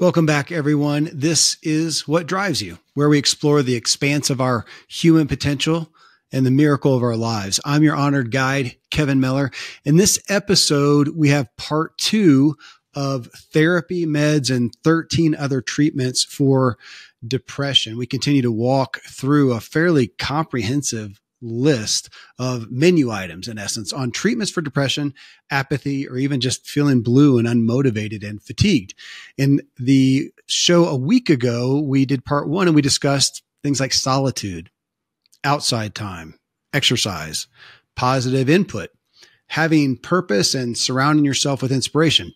Welcome back, everyone. This is What Drives You, where we explore the expanse of our human potential and the miracle of our lives. I'm your honored guide, Kevin Miller. In this episode, we have part two of therapy, meds, and 13 other treatments for depression. We continue to walk through a fairly comprehensive list of menu items, in essence, on treatments for depression, apathy, or even just feeling blue and unmotivated and fatigued. In the show a week ago, we did part one and we discussed things like solitude, outside time, exercise, positive input, having purpose and surrounding yourself with inspiration.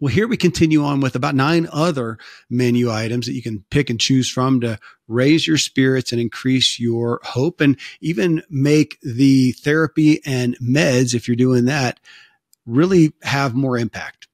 Well, here we continue on with about nine other menu items that you can pick and choose from to raise your spirits and increase your hope and even make the therapy and meds, if you're doing that, really have more impact.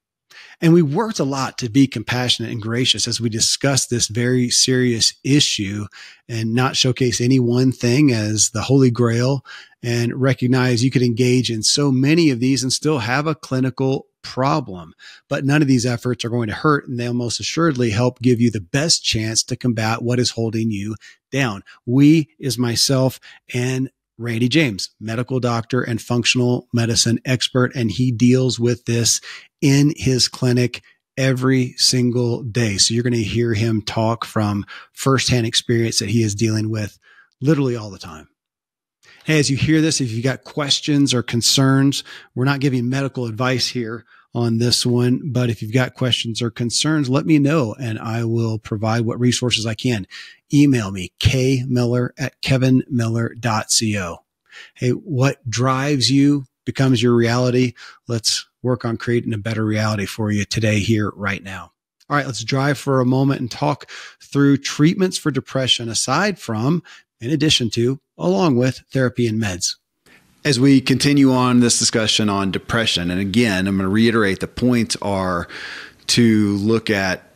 And we worked a lot to be compassionate and gracious as we discussed this very serious issue and not showcase any one thing as the holy grail and recognize you could engage in so many of these and still have a clinical problem. But none of these efforts are going to hurt, and they'll most assuredly help give you the best chance to combat what is holding you down. We is myself and Randy James, medical doctor and functional medicine expert, and he deals with this in his clinic every single day. So you're going to hear him talk from firsthand experience that he is dealing with literally all the time. Hey, as you hear this, if you've got questions or concerns, we're not giving medical advice here on this one, but if you've got questions or concerns, let me know and I will provide what resources I can. Email me, kmiller at kevinmiller.co. Hey, what drives you becomes your reality. Let's work on creating a better reality for you today, here, right now. All right, let's drive for a moment and talk through treatments for depression aside from, in addition to, along with therapy and meds. As we continue on this discussion on depression, and again, I'm going to reiterate the points are to look at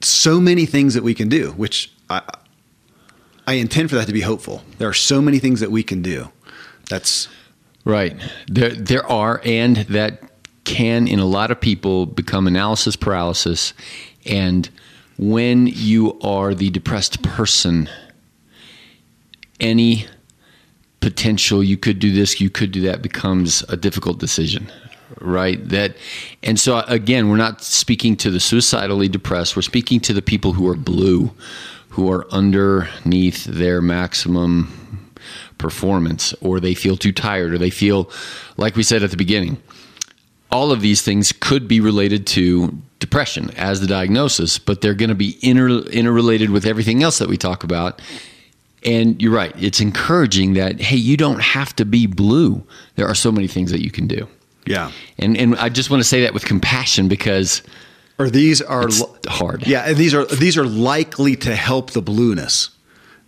so many things that we can do, which I, I intend for that to be hopeful. There are so many things that we can do. That's right. There, there are, and that can, in a lot of people, become analysis paralysis. And when you are the depressed person, any potential you could do this, you could do that becomes a difficult decision right? That and so again we're not speaking to the suicidally depressed we're speaking to the people who are blue who are underneath their maximum performance or they feel too tired or they feel like we said at the beginning all of these things could be related to depression as the diagnosis but they're going to be inter, interrelated with everything else that we talk about and you're right. It's encouraging that hey, you don't have to be blue. There are so many things that you can do. Yeah. And and I just want to say that with compassion because or these are hard. Yeah, And these are these are likely to help the blueness.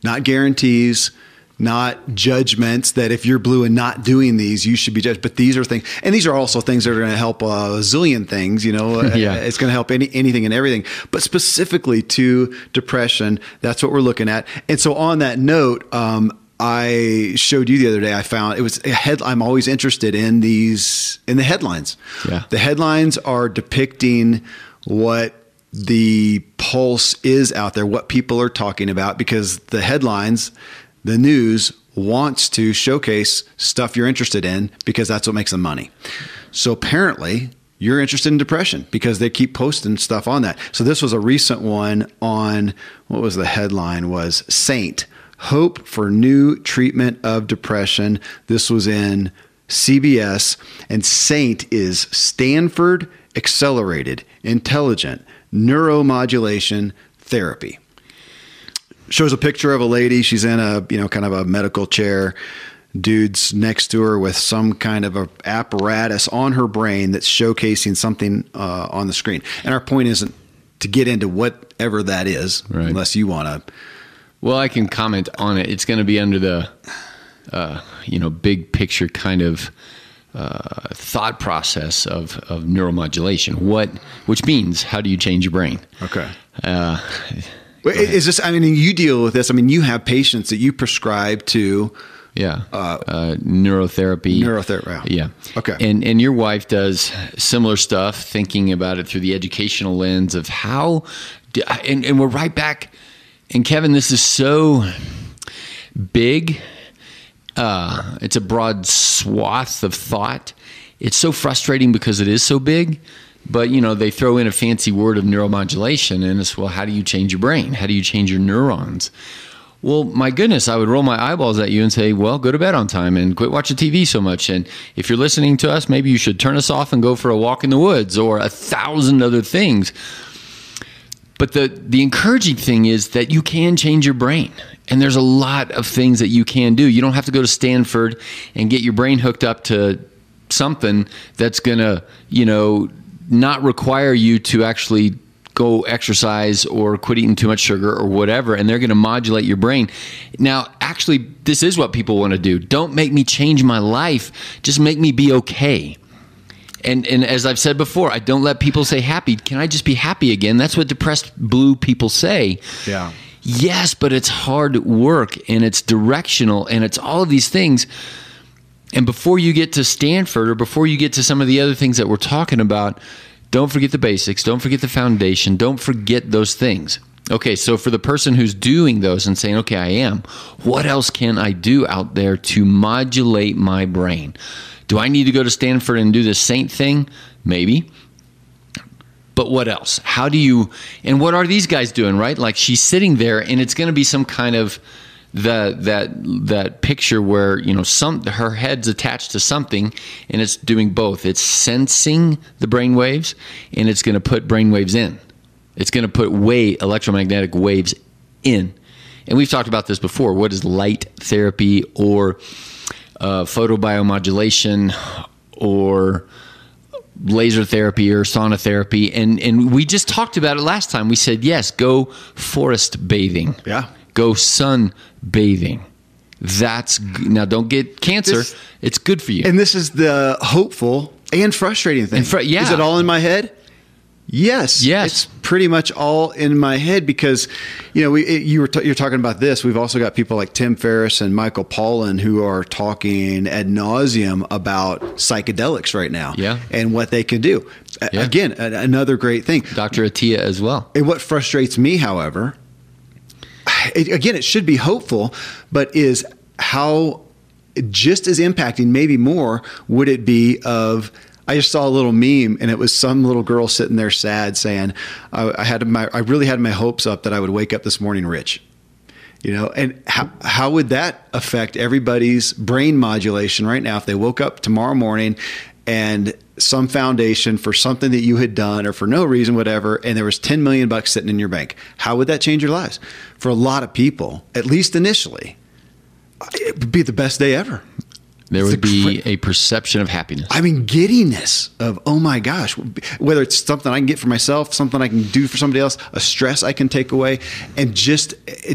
Not guarantees, not judgments that if you're blue and not doing these, you should be judged. But these are things, and these are also things that are going to help a zillion things. You know, yeah. it's going to help any anything and everything. But specifically to depression, that's what we're looking at. And so, on that note, um, I showed you the other day. I found it was a head. I'm always interested in these in the headlines. Yeah, the headlines are depicting what the pulse is out there, what people are talking about, because the headlines the news wants to showcase stuff you're interested in because that's what makes them money. So apparently, you're interested in depression because they keep posting stuff on that. So this was a recent one on what was the headline was Saint Hope for New Treatment of Depression. This was in CBS and Saint is Stanford Accelerated Intelligent Neuromodulation Therapy shows a picture of a lady. She's in a you know kind of a medical chair. Dude's next to her with some kind of a apparatus on her brain that's showcasing something uh, on the screen. And our point isn't to get into whatever that is, right. unless you want to. Well, I can comment on it. It's going to be under the uh, you know big picture kind of. Uh, thought process of, of neuromodulation. What, which means, how do you change your brain? Okay. Uh, is this? I mean, you deal with this. I mean, you have patients that you prescribe to Yeah. Uh, uh, neurotherapy. Neurotherapy. Yeah. Okay. And and your wife does similar stuff, thinking about it through the educational lens of how, do, and, and we're right back. And Kevin, this is so big. Uh, it's a broad swath of thought. It's so frustrating because it is so big. But you know, they throw in a fancy word of neuromodulation, and it's well, how do you change your brain? How do you change your neurons? Well, my goodness, I would roll my eyeballs at you and say, well, go to bed on time and quit watching TV so much. And if you're listening to us, maybe you should turn us off and go for a walk in the woods or a thousand other things. But the, the encouraging thing is that you can change your brain. And there's a lot of things that you can do. You don't have to go to Stanford and get your brain hooked up to something that's going to, you know, not require you to actually go exercise or quit eating too much sugar or whatever, and they're going to modulate your brain. Now, actually, this is what people want to do. Don't make me change my life, just make me be okay. And, and as I've said before, I don't let people say happy. Can I just be happy again? That's what depressed blue people say. Yeah. Yes, but it's hard work and it's directional and it's all of these things. And before you get to Stanford or before you get to some of the other things that we're talking about, don't forget the basics. Don't forget the foundation. Don't forget those things. Okay, so for the person who's doing those and saying, okay, I am, what else can I do out there to modulate my brain? Do I need to go to Stanford and do the saint thing? Maybe. But what else? How do you, and what are these guys doing, right? Like she's sitting there and it's going to be some kind of, the that that picture where you know some her head's attached to something and it's doing both. It's sensing the brain waves and it's going to put brain waves in. It's going to put way electromagnetic waves in. And we've talked about this before. What is light therapy or uh, photobiomodulation or laser therapy or sauna therapy? And and we just talked about it last time. We said yes go forest bathing. Yeah go sun bathing. That's now don't get cancer. This, it's good for you. And this is the hopeful and frustrating thing. And fr- yeah. Is it all in my head? Yes. Yes. It's pretty much all in my head because, you know, we, it, you were t- you're talking about this. We've also got people like Tim Ferriss and Michael Pollan who are talking ad nauseum about psychedelics right now. Yeah. And what they can do. Yeah. Again, a- another great thing. Dr. Attia as well. And what frustrates me, however, it, again, it should be hopeful, but is how just as impacting, maybe more, would it be of I just saw a little meme, and it was some little girl sitting there sad, saying, I, "I had my, I really had my hopes up that I would wake up this morning rich." You know, and how how would that affect everybody's brain modulation right now if they woke up tomorrow morning and some foundation for something that you had done or for no reason whatever and there was 10 million bucks sitting in your bank. How would that change your lives? For a lot of people at least initially it would be the best day ever. There would be a perception of happiness. I mean, giddiness of, oh my gosh, whether it's something I can get for myself, something I can do for somebody else, a stress I can take away, and just,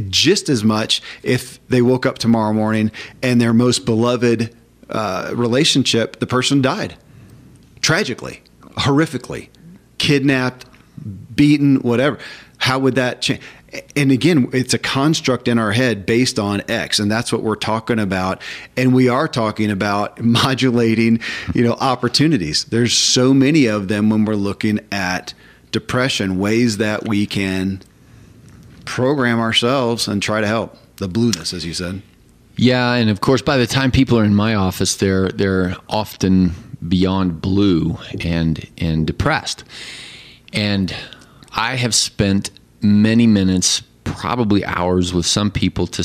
just as much if they woke up tomorrow morning and their most beloved uh, relationship, the person died tragically, horrifically, kidnapped, beaten, whatever. How would that change? And again, it's a construct in our head based on X, and that's what we're talking about. And we are talking about modulating, you know, opportunities. There's so many of them when we're looking at depression, ways that we can program ourselves and try to help the blueness, as you said. Yeah, and of course, by the time people are in my office, they're they're often beyond blue and and depressed. And I have spent many minutes, probably hours, with some people to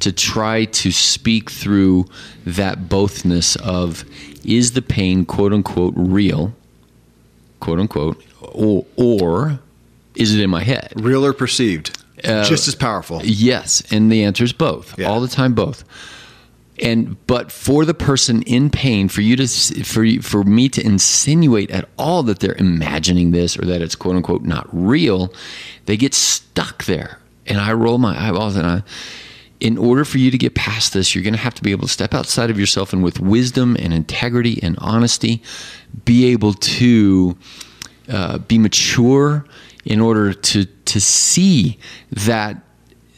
to try to speak through that bothness of is the pain quote unquote real, quote unquote, or or is it in my head, real or perceived? Uh, just as powerful. Yes, and the answer is both. Yeah. All the time, both. And but for the person in pain, for you to for for me to insinuate at all that they're imagining this or that it's quote unquote not real, they get stuck there. And I roll my eyeballs and I. In order for you to get past this, you're going to have to be able to step outside of yourself and with wisdom and integrity and honesty, be able to uh, be mature in order to to see that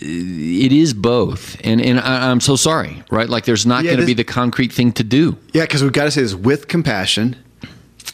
it is both, and and I, am so sorry, right? Like there's not Yeah, going to be the concrete thing to do. Yeah, because we've got to say this with compassion,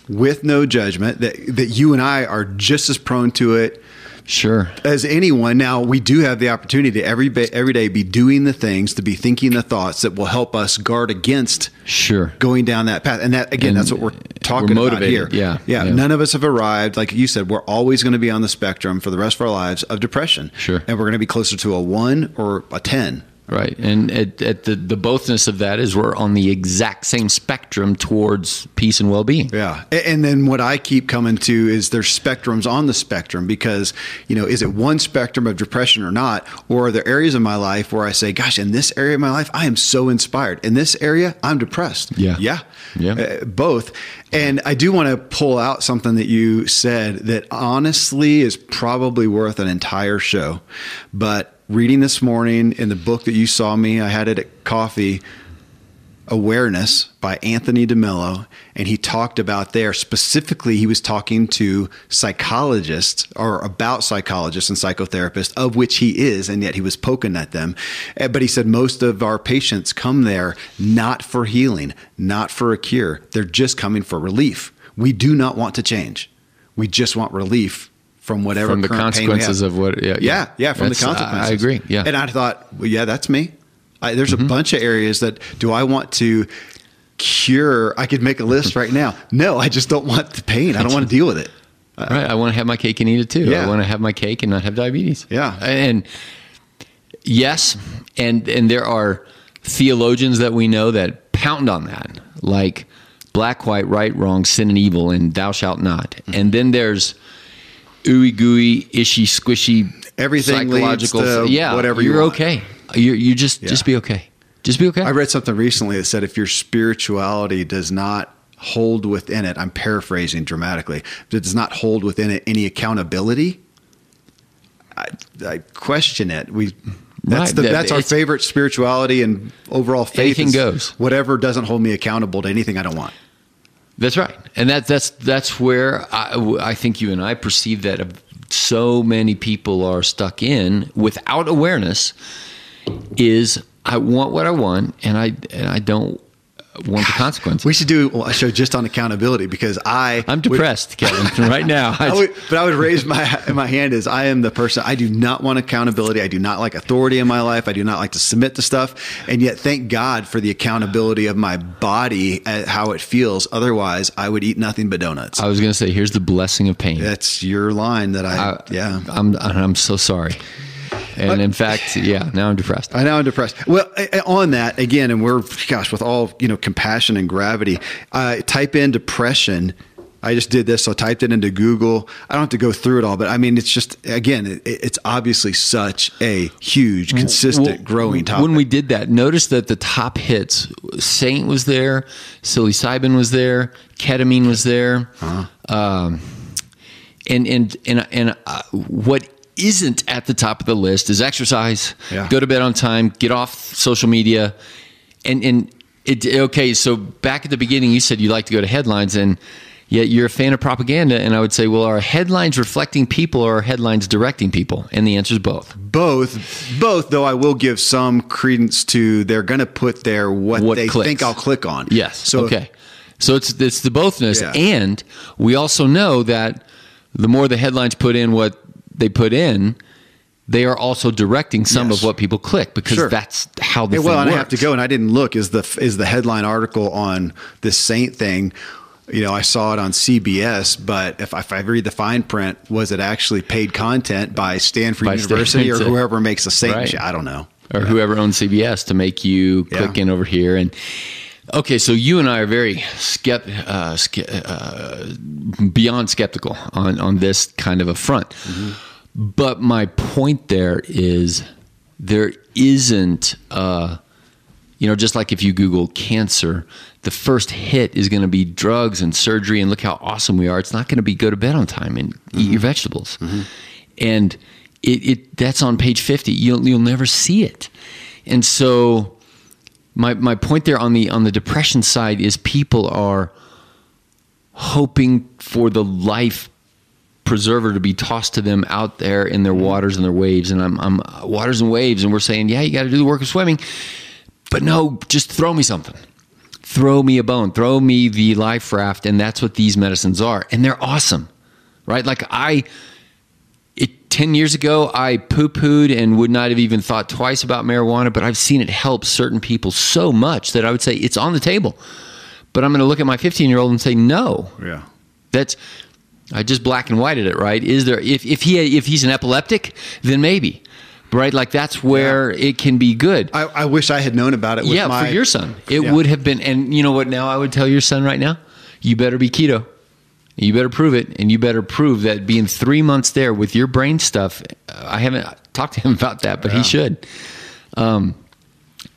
with no judgment, that, that you and I are just as prone to it Sure. as anyone. Now, we do have the opportunity to every, ba- every day be doing the things, to be thinking the thoughts that will help us guard against Sure. going down that path. And that, again, And that's what we're talking we're about here. yeah, yeah. yeah. None of us have arrived. Like you said, we're always going to be on the spectrum for the rest of our lives of depression. Sure. And we're going to be closer to a one or a 10. Right. And at, at the, the bothness of that is we're on the exact same spectrum towards peace and well being. Yeah. And then what I keep coming to is there's spectrums on the spectrum because, you know, is it one spectrum of depression or not? Or are there areas of my life where I say, gosh, in this area of my life, I am so inspired. In this area, I'm depressed. Yeah. Yeah. Yeah. Uh, both. And I do want to pull out something that you said that honestly is probably worth an entire show. But reading this morning in the book that you saw me, I had it at coffee. Awareness by Anthony DeMello. And he talked about there specifically, he was talking to psychologists or about psychologists and psychotherapists, of which he is, and yet he was poking at them. Eh, But he said most of our patients come there not for healing, not for a cure. They're just coming for relief. We do not want to change. We just want relief from whatever From the current pain we consequences of what, yeah. Yeah, yeah, from the I- consequences. I agree. Yeah. And I thought, well, yeah, that's me. I, there's Mm-hmm. a bunch of areas that do I want to cure? I could make a list right now. No, I just don't want the pain. I don't want to deal with it. right. I want to have my cake and eat it too. Yeah. I want to have my cake and not have diabetes. Yeah. And yes, and and there are theologians that we know that pound on that, like black, white, right, wrong, sin and evil, and thou shalt not. Mm-hmm. And then there's ooey gooey, ishy, squishy, Everything to yeah, whatever you you're want. okay. You you just just be okay. Just be okay. I read something recently that said if your spirituality does not hold within it, I'm paraphrasing dramatically, but it does not hold within it any accountability. I, I question it. We that's Right, the, that's our it's- favorite spirituality and overall faith. Anything goes. Whatever doesn't hold me accountable to anything I don't want. That's right, and that that's that's where I, I think you and I perceive that so many people are stuck in without awareness. Is I want what I want, and I and I don't want the consequences. We should do a show just on accountability because I I'm would- depressed, Kevin, right now. I would, but I would raise my my hand as I am the person. I do not want accountability. I do not like authority in my life. I do not like to submit to stuff. And yet, thank God for the accountability of my body, how it feels. Otherwise, I would eat nothing but donuts. I was going to say, here's the blessing of pain. That's your line. That I, I- yeah. I'm I'm so sorry, and in fact, yeah, now I'm depressed. I know I'm depressed. Well, on that again, and we're gosh, with all you know, compassion and gravity. Uh, type in depression. I just did this, so I typed it into Google. I don't have to go through it all, but I mean, it's just again, it, it's obviously such a huge, consistent, Well, growing topic. When we did that, notice that the top hits, Saint was there, psilocybin was there, ketamine was there, Uh-huh. um, and and and and uh, what isn't at the top of the list is exercise. Yeah. Go to bed on time. Get off social media, and and it okay. So back at the beginning, you said you like to go to headlines and. Yet you're a fan of propaganda, and I would say, well, are headlines reflecting people or are headlines directing people? And the answer is both. both, both. Though I will give some credence to they're going to put there what, What they clicks. think I'll click on. Yes. So okay. So it's it's the bothness, Yeah. and we also know that the more the headlines put in what they put in, they are also directing some Yes. of what people click because Sure. that's how the Yeah, thing well, and works. I have to go, and I didn't look. Is the is the headline article on this Saint thing? You know, I saw it on CBS, but if I, if I read the fine print, was it actually paid content by Stanford By University or whoever makes a Saint? Right. I don't know. or whoever owns CBS to make you Yeah. click in over here and. Okay, so you and I are very skept, uh, ske- uh, beyond skeptical on, on this kind of a front. Mm-hmm. But my point there is there isn't, uh, you know, just like if you Google cancer, the first hit is going to be drugs and surgery, and look how awesome we are. It's not going to be go to bed on time and eat your vegetables, and it, it that's on page fifty. You'll you'll never see it, and so my my point there on the on the depression side is people are hoping for the life preserver to be tossed to them out there in their waters and their waves. And I'm, I'm uh, waters and waves, and we're saying, yeah, you got to do the work of swimming, but no, just throw me something. Throw me a bone, throw me the life raft, and that's what these medicines are. And they're awesome, right? Like I, 10 years ago, I poo pooed and would not have even thought twice about marijuana, but I've seen it help certain people so much that I would say it's on the table. But I'm going to look at my 15 year old and say, no. Yeah. That's, I just black and whited it, right? Is there, if, if, he, if he's an epileptic, then maybe. Right, like that's where yeah. it can be good. I, I, wish I had known about it. yeah, my, for your son, it yeah. would have been. And you know what? Now I would tell your son right now, you better be keto. You better prove it, and you better prove that being three months there with your brain stuff. I haven't talked to him about that, but yeah. he should. Um,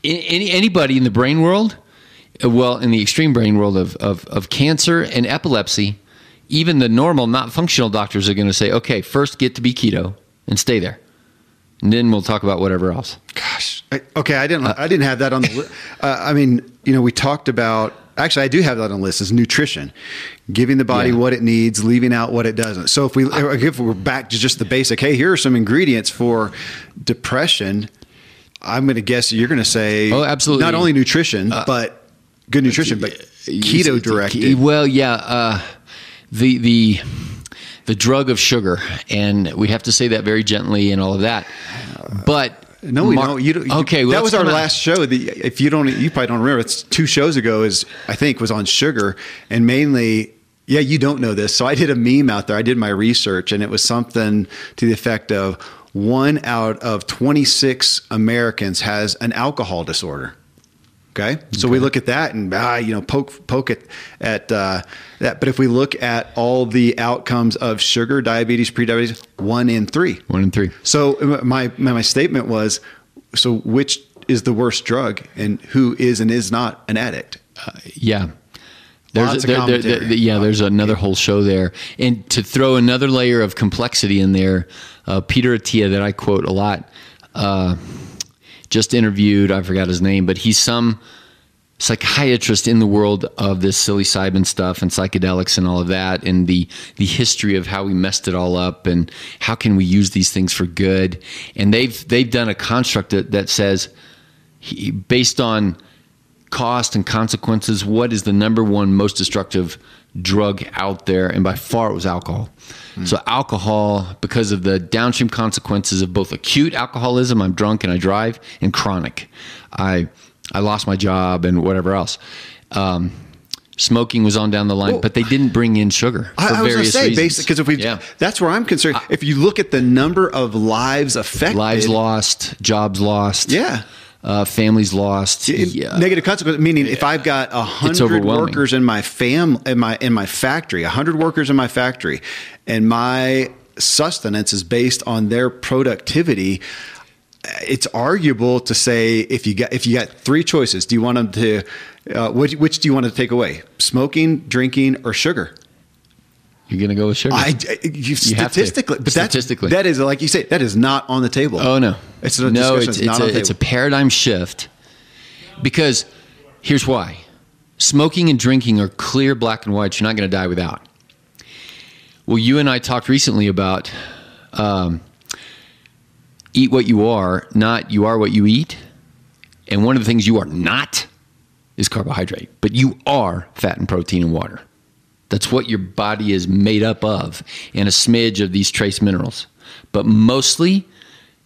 any, anybody in the brain world, uh, well, in the extreme brain world of, of, of cancer and epilepsy, even the normal, not functional doctors are going to say, okay, first get to be keto and stay there. And then we'll talk about whatever else. Gosh. I, okay. I didn't, uh, I didn't have that on the list. Uh, I mean, you know, we talked about, actually, I do have that on the list is nutrition, giving the body yeah. what it needs, leaving out what it doesn't. So if we, if we're back to just the basic, Hey, here are some ingredients for depression. I'm going to guess you're going to say, oh, absolutely. Not only nutrition, uh, but good nutrition, but keto directed. Well, yeah. Uh, the, the, the drug of sugar, and we have to say that very gently and all of that. But no, we Mar- don't. You don't. Okay, well, that was our last show. The, if you don't, you probably don't remember. It's two shows ago. Is I think was on sugar, and mainly, yeah, you don't know this. So I did a meme out there. I did my research, and it was something to the effect of one out of twenty six Americans has an alcohol disorder. Okay, so okay. we look at that and ah, you know, poke poke at at uh, that. But if we look at all the outcomes of sugar, diabetes, prediabetes, one in three. One in three. So my my statement was, so which is the worst drug, and who is and is not an addict? Uh, yeah. There's a, there, there, there, yeah, there's another whole show there, and to throw another layer of complexity in there, uh, Peter Attia that I quote a lot. Uh, just interviewed, I forgot his name, but he's some psychiatrist in the world of this psilocybin stuff and psychedelics and all of that and the the history of how we messed it all up and how can we use these things for good. And they've they've done a construct that, that says he, based on cost and consequences what is the number one most destructive drug out there and by far it was alcohol so alcohol, because of the downstream consequences of both acute alcoholism, I'm drunk and I drive, and chronic, I I lost my job and whatever else. Um, smoking was on down the line, well, but they didn't bring in sugar for I, I various say, reasons. Because if we, yeah. that's where I'm concerned. If you look at the number of lives affected, lives lost, jobs lost, yeah, uh, families lost. Yeah. Negative consequences. Meaning, yeah. if I've got a hundred workers in my fam in my in my factory, a hundred workers in my factory, and my sustenance is based on their productivity. It's arguable to say if you got if you got three choices, do you want them to uh, which, which do you want to take away? Smoking, drinking, or sugar? You're going to go with sugar. I, you, statistically, but statistically, that is like you say, that is not on the table. Oh no, it's a no, it's, it's, a, it's a paradigm shift. Because here's why: smoking and drinking are clear, black and white. You're not going to die without. Well, you and I talked recently about um, eat what you are, not you are what you eat. And one of the things you are not is carbohydrate, but you are fat and protein and water. That's what your body is made up of, and a smidge of these trace minerals. But mostly,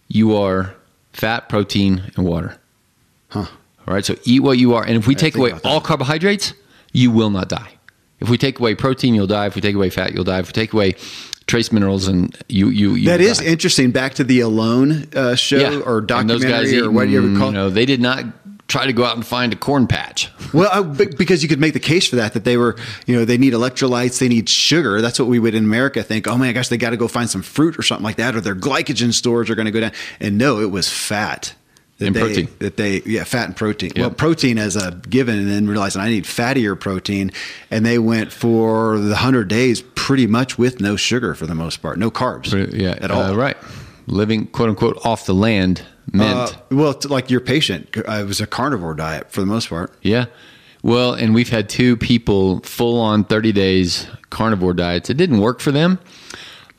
you are fat, protein, and water. Huh. All right. So eat what you are, and if we take away all carbohydrates, you will not die. If we take away protein, you'll die. If we take away fat, you'll die. If we take away trace minerals, and you you, you that is die. interesting. Back to the Alone uh, show yeah. or documentary or whatever you call? You know, they did not try to go out and find a corn patch. well, uh, because you could make the case for that, that they were, you know, they need electrolytes, they need sugar. That's what we would in America think, oh my gosh, they got to go find some fruit or something like that, or their glycogen stores are going to go down. And no, it was fat. That and they, protein. That they, yeah, fat and protein. Well, protein as a given, and then realizing I need fattier protein. And they went for the 100 days pretty much with no sugar for the most part, no carbs yeah, at all. Uh, right. Living, quote unquote, off the land meant? Uh, well, like your patient, uh, it was a carnivore diet for the most part. Yeah. Well, and we've had two people full on 30 days carnivore diets. It didn't work for them.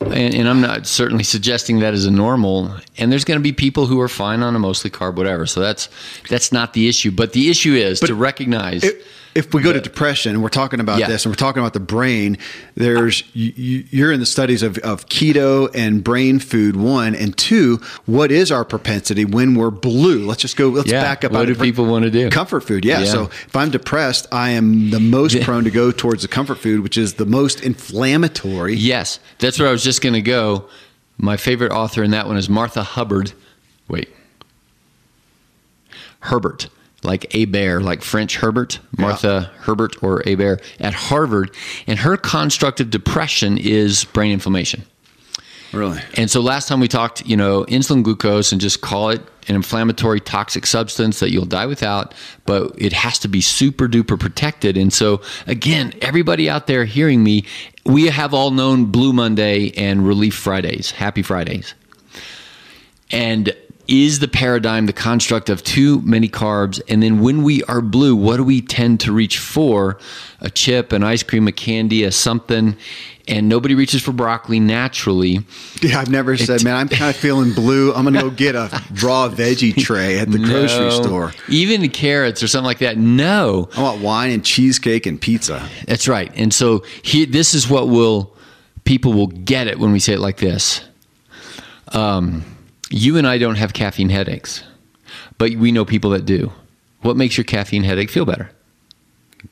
and, and I'm not certainly suggesting that as a normal. And there's going to be people who are fine on a mostly carb, whatever. So that's that's not the issue. But the issue is to recognize. It, if we go to depression, and we're talking about Yeah. this, and we're talking about the brain, there's you, you're in the studies of, of keto and brain food. One and two, what is our propensity when we're blue? Let's just go. Let's Yeah. back up. What do people wanna do? Comfort food. Yeah. Yeah. So if I'm depressed, I am the most prone to go towards the comfort food, which is the most inflammatory. Yes, that's where I was just going to go. My favorite author in that one is Martha Hubbard. Wait. Herbert, like a bear, like French Herbert, Martha Herbert or a bear at Harvard. And her construct of depression is brain inflammation. Really. And so last time we talked, you know, insulin glucose and just call it an inflammatory toxic substance that you'll die without, but it has to be super duper protected. And so again, everybody out there hearing me, we have all known Blue Monday and Relief Fridays, Happy Fridays. And is the paradigm the construct of too many carbs? And then when we are blue, what do we tend to reach for? A chip, an ice cream, a candy, a something. And nobody reaches for broccoli naturally. Yeah, I've never said, man, I'm kind of feeling blue. I'm going to go get a raw veggie tray at the grocery store. Even carrots or something like that. No, I want wine and cheesecake and pizza. that's right. And so here, this is what will people will get it when we say it like this. Um, you and I don't have caffeine headaches, but we know people that do. What makes your caffeine headache feel better?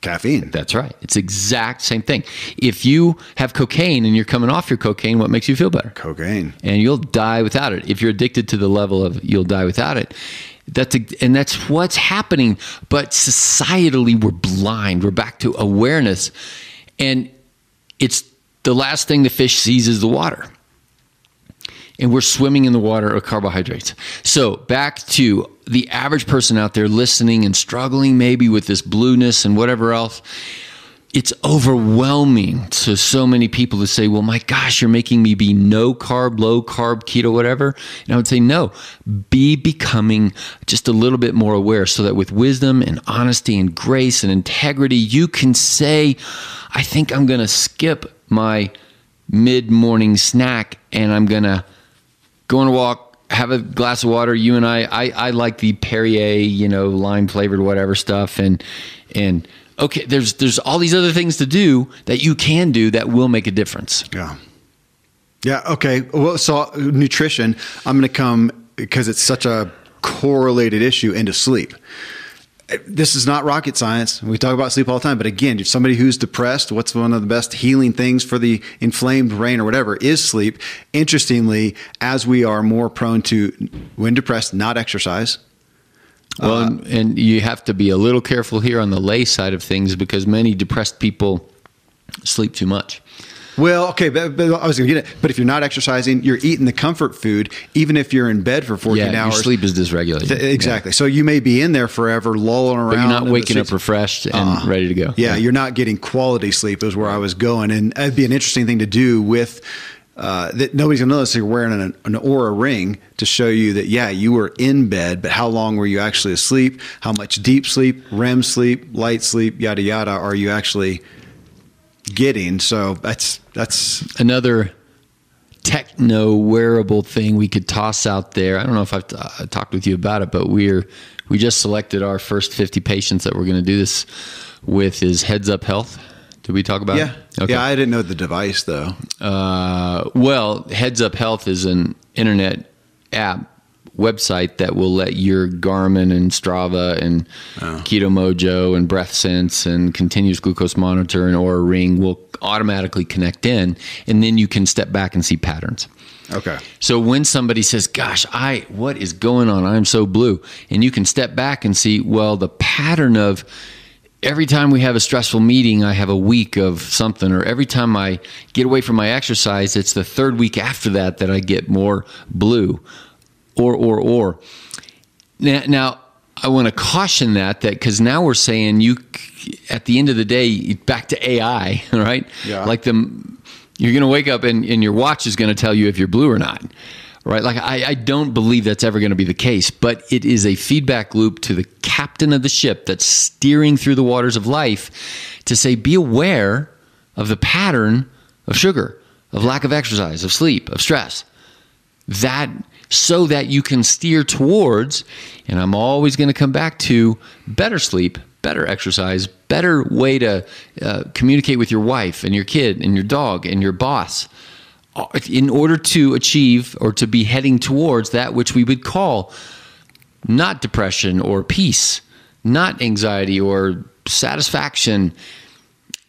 Caffeine. That's right. It's exact same thing. If you have cocaine and you're coming off your cocaine, what makes you feel better? Cocaine. and you'll die without it. If you're addicted to the level of you'll die without it, that's a, and that's what's happening. But societally, we're blind. We're back to awareness, and it's the last thing the fish sees is the water, and we're swimming in the water of carbohydrates. So back to the average person out there listening and struggling maybe with this blueness and whatever else it's overwhelming to so many people to say, well, my gosh, you're making me be no carb, low carb, keto, whatever. And I would say, no, be becoming just a little bit more aware so that with wisdom and honesty and grace and integrity, you can say, I think I'm going to skip my mid morning snack and I'm going to go a walk, have a glass of water. You and I, I, I like the Perrier, you know, lime flavored whatever stuff, and and okay, there's there's all these other things to do that you can do that will make a difference. Yeah. Yeah. Okay. Well, so nutrition, I'm going to come because it's such a correlated issue into sleep. This is not rocket science. We talk about sleep all the time, but again, if somebody who's depressed, what's one of the best healing things for the inflamed brain or whatever is sleep. Interestingly, as we are more prone to, when depressed, not exercise, Well, and, and you have to be a little careful here on the lay side of things because many depressed people sleep too much. Well, okay, but, but I was going to get it. But if you're not exercising, you're eating the comfort food, even if you're in bed for 14 Yeah, your sleep is dysregulated. Th- exactly. So you may be in there forever, lolling around. But you're not waking up refreshed and Uh-uh. ready to go. Yeah, you're not getting quality sleep. Is where I was going, and it'd be an interesting thing to do with. Uh, that nobody's gonna notice you're wearing an, an Oura ring to show you that yeah you were in bed, but how long were you actually asleep? How much deep sleep, REM sleep, light sleep, yada yada, are you actually getting? So that's that's another techno wearable thing we could toss out there. I don't know if I've uh, talked with you about it, but we're we just selected our first 50 patients that we're going to do this with is Heads Up Health. Did we talk about yeah it? yeah. I didn't know the device though. Uh, well, Heads Up Health is an internet app website that will let your Garmin and Strava and oh. Keto Mojo and Breath Sense and continuous glucose monitor and Oura Ring will automatically connect in, and then you can step back and see patterns. Okay. So when somebody says, "Gosh, I what is going on? I'm so blue," and you can step back and see, well, the pattern of every time we have a stressful meeting, I have a week of something, or every time I get away from my exercise, it's the third week after that that I get more blue, or or or. Now, now I want to caution that that because now we're saying you, at the end of the day, back to AI, right? Yeah. Like the you're going to wake up and, and your watch is going to tell you if you're blue or not right like I, I don't believe that's ever going to be the case but it is a feedback loop to the captain of the ship that's steering through the waters of life to say be aware of the pattern of sugar of lack of exercise, of sleep, of stress. That so that you can steer towards, and I'm always going to come back to better sleep, better exercise, better way to uh, communicate with your wife and your kid and your dog and your boss uh, in order to achieve or to be heading towards that which we would call not depression or peace, not anxiety or satisfaction.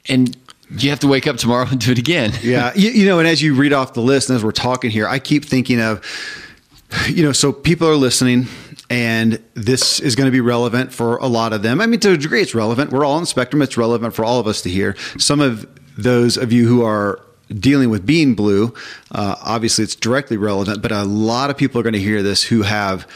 And you have to wake up tomorrow and do it again. yeah. You, you know, and as you read off the list and as we're talking here, I keep thinking of, you know, so people are listening and this is going to be relevant for a lot of them. I mean, to a degree, it's relevant. We're all on the spectrum. It's relevant for all of us to hear. Some of those of you who are dealing with being blue, uh, obviously it's directly relevant, but a lot of people are going to hear this who have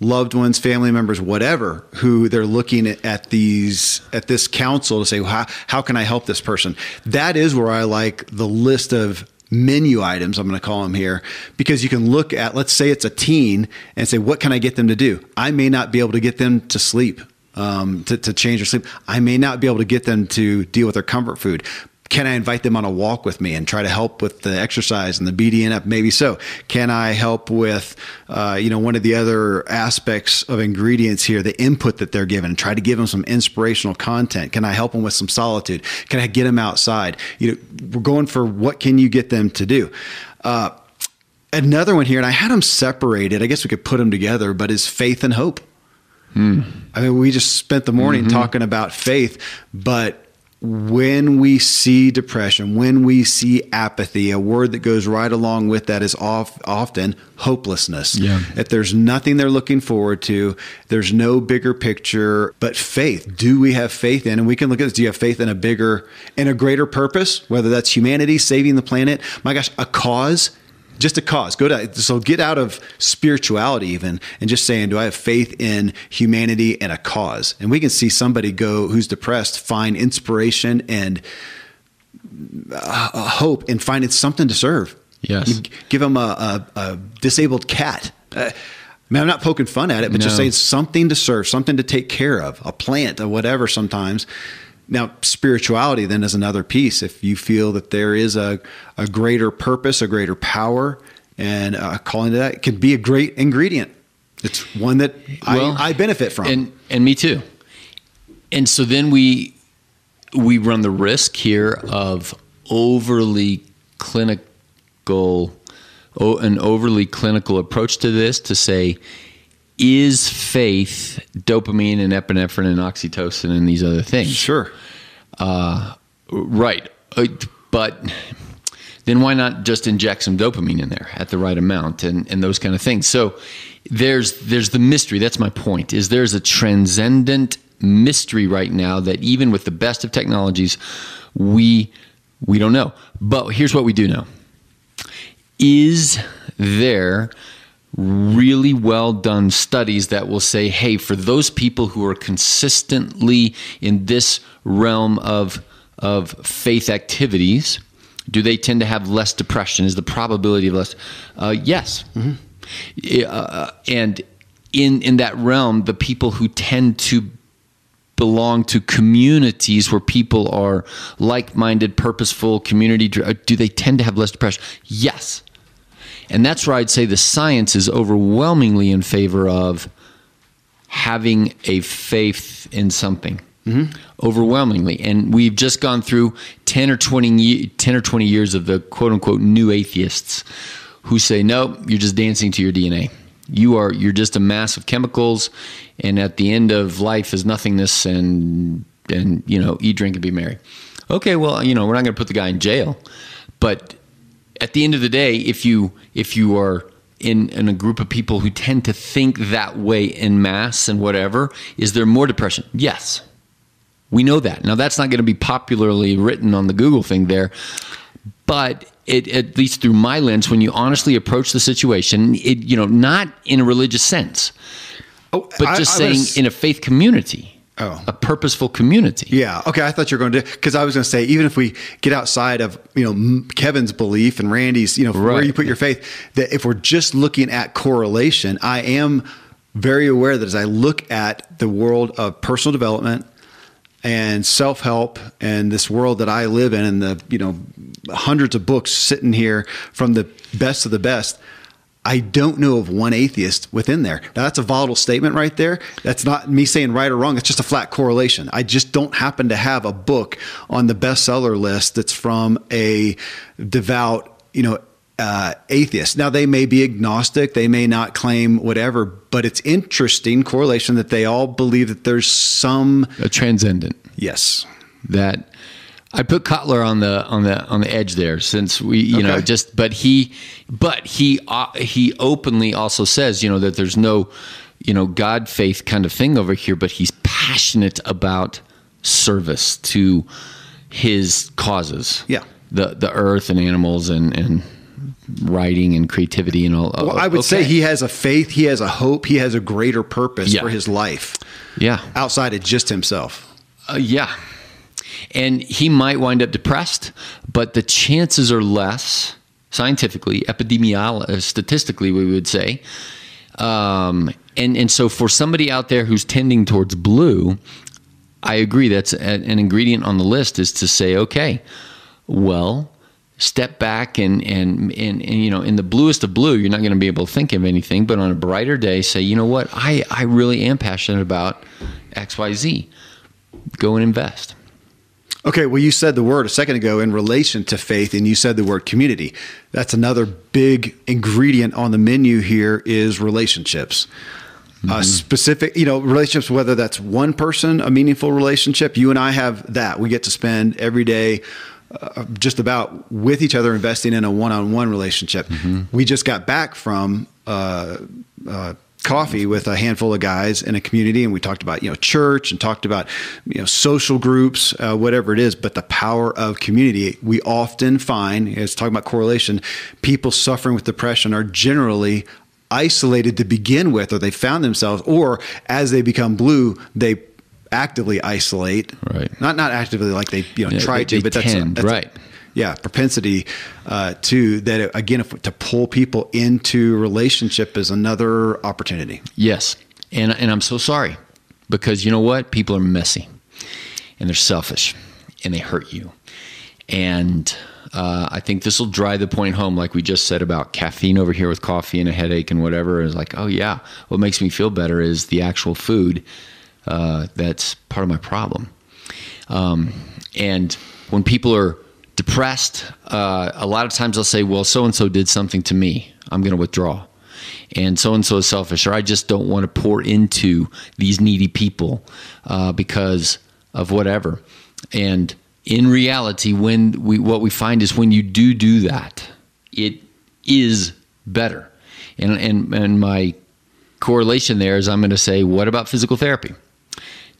loved ones, family members, whatever, who they're looking at these at this council to say, well, how, how can I help this person? That is where I like the list of menu items, I'm going to call them here, because you can look at, let's say it's a teen and say, what can I get them to do? I may not be able to get them to sleep. Um, to, to change their sleep. I may not be able to get them to deal with their comfort food, can I invite them on a walk with me and try to help with the exercise and the BDNF? Maybe so. Can I help with, uh, you know, one of the other aspects of ingredients here, the input that they're given, and try to give them some inspirational content? Can I help them with some solitude? Can I get them outside? You know, we're going for what can you get them to do? Uh, another one here, and I had them separated. I guess we could put them together, but is faith and hope. Hmm. I mean, we just spent the morning mm-hmm. talking about faith, but when we see depression, when we see apathy, a word that goes right along with that is off, often hopelessness. Yeah. If there's nothing they're looking forward to, there's no bigger picture, but faith. Do we have faith in? And we can look at this. Do you have faith in a bigger, in a greater purpose, whether that's humanity, saving the planet? My gosh, a cause just a cause. Go to so get out of spirituality even and just saying, do I have faith in humanity and a cause? And we can see somebody go who's depressed find inspiration and uh, hope and finding something to serve. Yes, you give them a, a, a disabled cat. Uh, I mean, I'm not poking fun at it, but no. just saying something to serve, something to take care of, a plant or whatever. Sometimes now, spirituality then is another piece. If you feel that there is a, a greater purpose, a greater power, and uh, calling to that, it can be a great ingredient. It's one that well, I, I benefit from, and and me too. And so then we we run the risk here of overly clinical, an overly clinical approach to this to say is faith dopamine and epinephrine and oxytocin and these other things. Sure. Uh, right. Uh, but then why not just inject some dopamine in there at the right amount and, and those kind of things? So there's there's the mystery. That's my point. Is there's a transcendent mystery right now that even with the best of technologies, we we don't know. But here's what we do know. Is there really well done studies that will say, hey, for those people who are consistently in this realm of, of faith activities, do they tend to have less depression? Is the probability of less? Uh, yes. Mm-hmm. Uh, and in, in that realm, the people who tend to belong to communities where people are like-minded, purposeful, community, do they tend to have less depression? Yes. And that's where I'd say the science is overwhelmingly in favor of having a faith in something. Mm-hmm. Overwhelmingly. And we've just gone through 10 or 20, 10 or 20 years of the quote unquote new atheists who say, no, you're just dancing to your DNA. You are you're just a mass of chemicals, and at the end of life is nothingness, and and you know eat, drink, and be merry. Okay, well you know we're not going to put the guy in jail, but at the end of the day, if you if you are in, in a group of people who tend to think that way in mass and whatever, is there more depression? Yes. We know that. Now that's not going to be popularly written on the Google thing there, but it, at least through my lens, when you honestly approach the situation, it you know not in a religious sense, oh, but just I, I saying was, in a faith community. Oh. A purposeful community. Yeah. Okay. I thought you were going to, because I was going to say, even if we get outside of, you know, Kevin's belief and Randy's, you know, right. where you put your faith, that if we're just looking at correlation, I am very aware that as I look at the world of personal development, and self help and this world that I live in, and the you know hundreds of books sitting here from the best of the best. I don't know of one atheist within there. Now that's a volatile statement right there. That's not me saying right or wrong. It's just a flat correlation. I just don't happen to have a book on the bestseller list that's from a devout, you know, uh, atheist. Now they may be agnostic, they may not claim whatever, but it's interesting correlation that they all believe that there's some a transcendent. Yes, that I put Cutler on the on the on the edge there since we you okay. know just but he but he uh, he openly also says you know that there's no you know God faith kind of thing over here, but he's passionate about service to his causes. Yeah, the the earth and animals and and writing and creativity and all. Well, I would okay. say he has a faith, he has a hope, he has a greater purpose yeah. for his life. Yeah, outside of just himself. Uh, yeah, and he might wind up depressed, but the chances are less scientifically, epidemiologically, statistically, we would say. Um, and and so for somebody out there who's tending towards blue, I agree that's an ingredient on the list is to say, okay, well, step back and, and, and, and, you know in the bluest of blue you're not going to be able to think of anything but on a brighter day say you know what i, I really am passionate about xyz go and invest okay well you said the word a second ago in relation to faith and you said the word community that's another big ingredient on the menu here is relationships mm-hmm. uh, specific you know relationships whether that's one person a meaningful relationship you and i have that we get to spend every day uh, just about with each other investing in a one-on-one relationship. Mm-hmm. We just got back from uh, uh, coffee with a handful of guys in a community, and we talked about you know church and talked about you know social groups, uh, whatever it is. But the power of community, we often find, as talking about correlation, people suffering with depression are generally isolated to begin with, or they found themselves, or as they become blue, they actively isolate. Right. Not not actively like they you know yeah, try they, to, they but that's, a, that's right. A, yeah, propensity uh, to that. Again, if, to pull people into relationship is another opportunity. Yes, and and I'm so sorry because you know what? People are messy, and they're selfish, and they hurt you, and. Uh, I think this will drive the point home, like we just said about caffeine over here with coffee and a headache and whatever. Is like, oh yeah, what makes me feel better is the actual food uh, that's part of my problem. Um, and when people are depressed, uh, a lot of times they'll say, well, so and so did something to me. I'm going to withdraw. And so and so is selfish, or I just don't want to pour into these needy people uh, because of whatever. And in reality, when we what we find is when you do do that, it is better. And and and my correlation there is I'm going to say, what about physical therapy?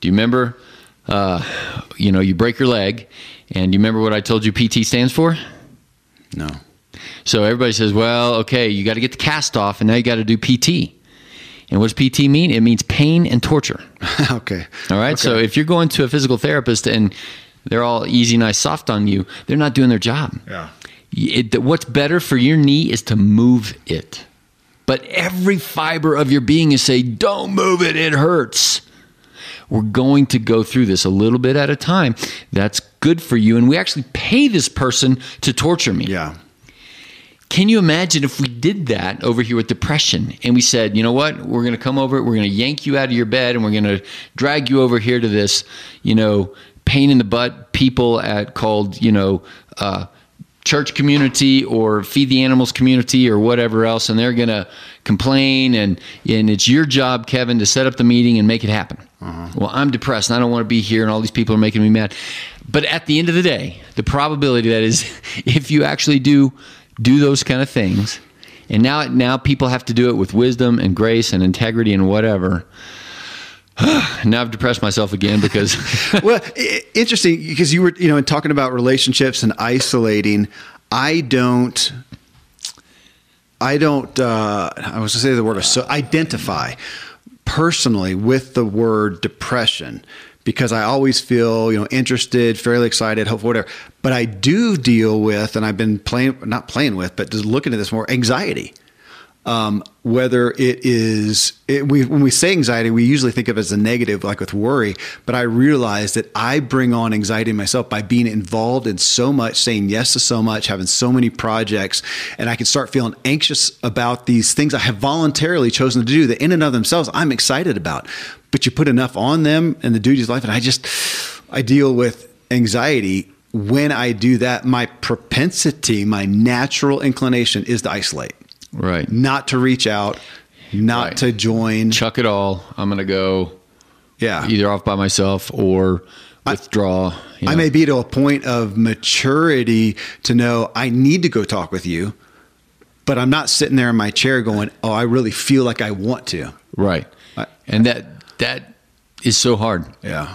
Do you remember? Uh, you know, you break your leg, and you remember what I told you PT stands for? No. So everybody says, well, okay, you got to get the cast off, and now you got to do PT. And what does PT mean? It means pain and torture. okay. All right. Okay. So if you're going to a physical therapist and they're all easy, nice, soft on you, they're not doing their job. Yeah. It, what's better for your knee is to move it. But every fiber of your being is saying, don't move it, it hurts. We're going to go through this a little bit at a time. That's good for you. And we actually pay this person to torture me. Yeah. Can you imagine if we did that over here with depression and we said, you know what, we're going to come over, we're going to yank you out of your bed and we're going to drag you over here to this, you know, pain in the butt people at called, you know, uh, church community or feed the animals community or whatever else and they're going to complain and and it's your job Kevin to set up the meeting and make it happen. Uh-huh. Well, I'm depressed and I don't want to be here and all these people are making me mad. But at the end of the day, the probability that is if you actually do do those kind of things and now now people have to do it with wisdom and grace and integrity and whatever. now I've depressed myself again because well, interesting because you were you know in talking about relationships and isolating. I don't. I don't. Uh, I was to say the word so identify personally with the word depression because I always feel, you know, interested, fairly excited, hopeful, whatever. But I do deal with, and I've been playing, not playing with, but just looking at this more anxiety. Um, whether it is it, we, when we say anxiety, we usually think of it as a negative, like with worry. But I realize that I bring on anxiety myself by being involved in so much, saying yes to so much, having so many projects, and I can start feeling anxious about these things I have voluntarily chosen to do that, in and of themselves, I'm excited about. But you put enough on them and the duties of life, and I just I deal with anxiety when I do that. My propensity, my natural inclination, is to isolate Right. not to reach out, not Right. to join. Chuck it all. I'm going to go Yeah. either off by myself or withdraw. you I may be to a point of maturity to know I need to go talk with you, but I'm not sitting there in my chair going, "Oh, I really feel like I want to." Right. I- and that that is so hard. Yeah.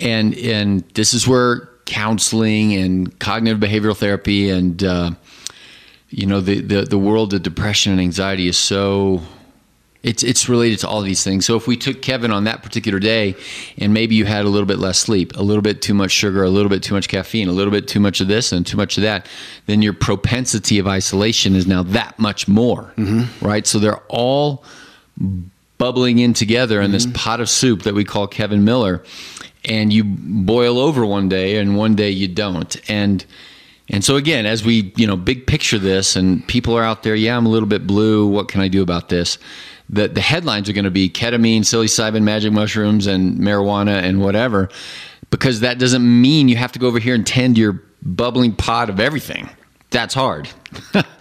and and this is where counseling and cognitive behavioral therapy and uh, you know the, the the world of depression and anxiety is so it's it's related to all these things. So if we took Kevin on that particular day, and maybe you had a little bit less sleep, a little bit too much sugar, a little bit too much caffeine, a little bit too much of this and too much of that, then your propensity of isolation is now that much more, mm-hmm. right? So they're all bubbling in together in this mm-hmm. pot of soup that we call Kevin Miller, and you boil over one day, and one day you don't, and and so again, as we you know big picture this, and people are out there, yeah, I'm a little bit blue. What can I do about this? The the headlines are going to be ketamine, psilocybin, magic mushrooms, and marijuana, and whatever, because that doesn't mean you have to go over here and tend your bubbling pot of everything. That's hard.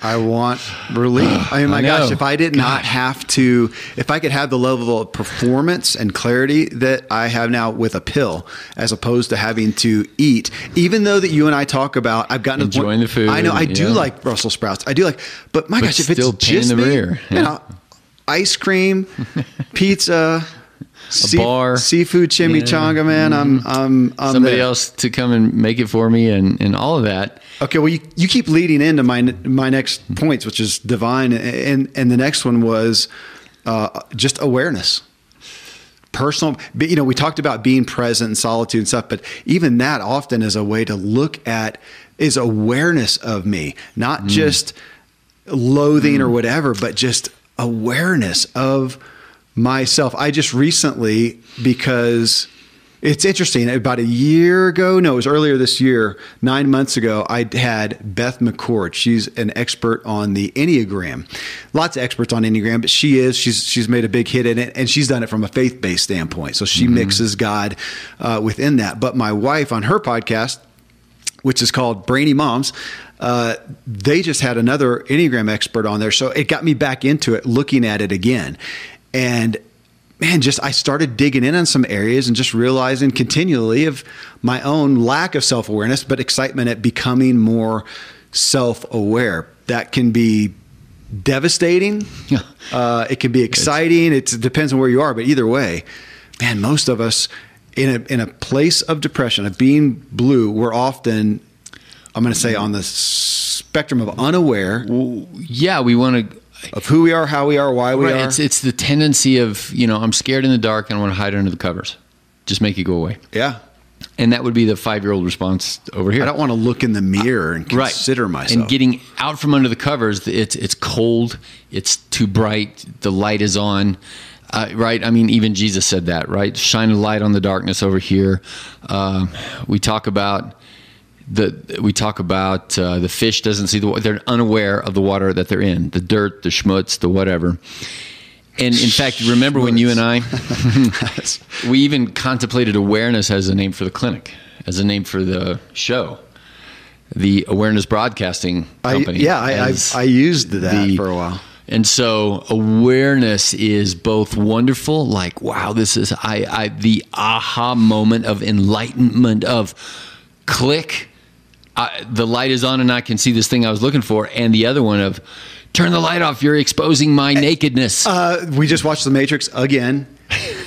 I want relief. I mean, my I gosh, if I did not have to, if I could have the level of performance and clarity that I have now with a pill, as opposed to having to eat, even though that you and I talk about, I've gotten Enjoying point- the food, I know I do like Brussels sprouts. I do like, but my But gosh, if it's just the me, rear, you know, ice cream, pizza. Sea- bar. seafood chimichanga, man. I'm, mm. I'm, I'm Somebody there. else to come and make it for me, and and all of that. Okay, well, you, you keep leading into my my next points, which is divine, and and the next one was uh, just awareness, personal. You know, we talked about being present and solitude and stuff, but even that often is a way to look at is awareness of me, not mm. just loathing or mm. whatever, but just awareness of myself. I just recently because it's interesting. About a year ago, no, it was earlier this year, nine months ago, I had Beth McCord. She's an expert on the Enneagram. Lots of experts on Enneagram, but she is. She's she's made a big hit in it, and she's done it from a faith based standpoint. So she mixes God uh, within that. But my wife on her podcast, which is called Brainy Moms. Uh, they just had another Enneagram expert on there. So it got me back into it, looking at it again. And man, just I started digging in on some areas and just realizing continually of my own lack of self awareness, but excitement at becoming more self aware. That can be devastating. Uh, it can be exciting. It's, it depends on where you are, but either way, man, most of us in a in a place of depression, of being blue, we're often, I'm going to say, on the spectrum of unaware Yeah, we want to. Of who we are, how we are, why we Right, are. it's it's the tendency of you know I'm scared in the dark and I want to hide under the covers. Just make it go away. yeah, And that would be the five year old response over here. I don't want to look in the mirror and right. consider myself. And getting out from under the covers, it's it's cold, it's too bright, the light is on. Uh, right? I mean, even Jesus said that, right? Shine a light on the darkness over here. Uh, we talk about the we talk about uh, the fish doesn't see the they're unaware of the water that they're in, the dirt, the schmutz, the whatever. And in fact, remember when you and I we even contemplated awareness as a name for the clinic, as a name for the show, the Awareness Broadcasting I, Company. yeah, I, I, I used that the- for a while. And so awareness is both wonderful, like wow, this is I, I the aha moment of enlightenment of click, I, the light is on and I can see this thing I was looking for, and the other one of turn the light off, you're exposing my nakedness. Uh, we just watched The Matrix again,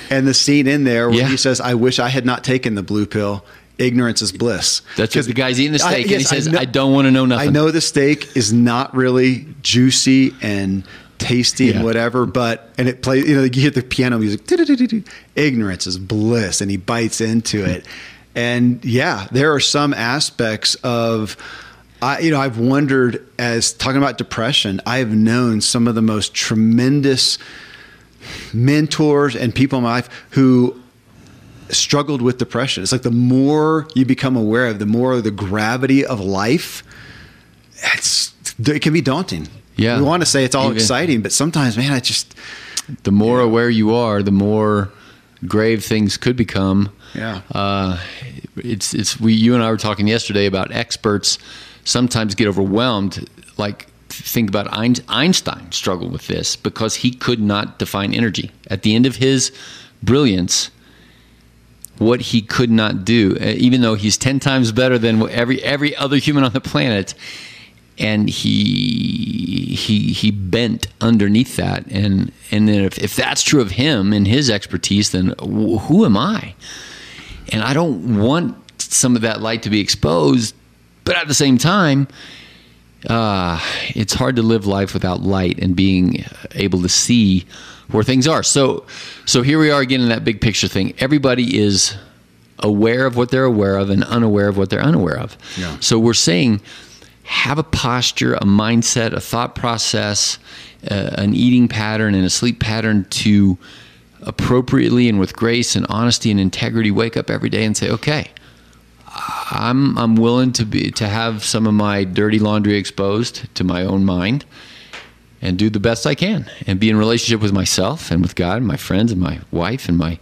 and the scene in there where Yeah. he says, "I wish I had not taken the blue pill. Ignorance is bliss." That's what the guy's eating the steak, I- and he yes, says, know- "I don't want to know nothing." I know the steak is not really juicy and tasty Yeah. and whatever, but and it plays. You know, you hear the piano music. Ignorance is bliss, and he bites into it. And yeah, there are some aspects of I, you know, I've wondered as talking about depression, I have known some of the most tremendous mentors and people in my life who struggled with depression. It's like the more you become aware of, the more the gravity of life, it's it can be daunting. Yeah. We want to say it's all Even, exciting, but sometimes, man, I just the more yeah. aware you are, the more grave things could become. Yeah. Uh, it's it's we you and I were talking yesterday about experts sometimes get overwhelmed. Like think about Einstein struggled with this because he could not define energy. At the end of his brilliance, what he could not do, even though he's ten times better than every every other human on the planet, and he he he bent underneath that and and then if, if that's true of him and his expertise then who am i and i don't want some of that light to be exposed but at the same time uh, it's hard to live life without light and being able to see where things are. So so here we are again in that big picture thing. Everybody is aware of what they're aware of and unaware of what they're unaware of. Yeah. so we're saying have a posture, a mindset, a thought process, uh, an eating pattern, and a sleep pattern to appropriately and with grace and honesty and integrity wake up every day and say, okay, I'm I'm willing to be to have some of my dirty laundry exposed to my own mind and do the best I can and be in relationship with myself and with God and my friends and my wife and my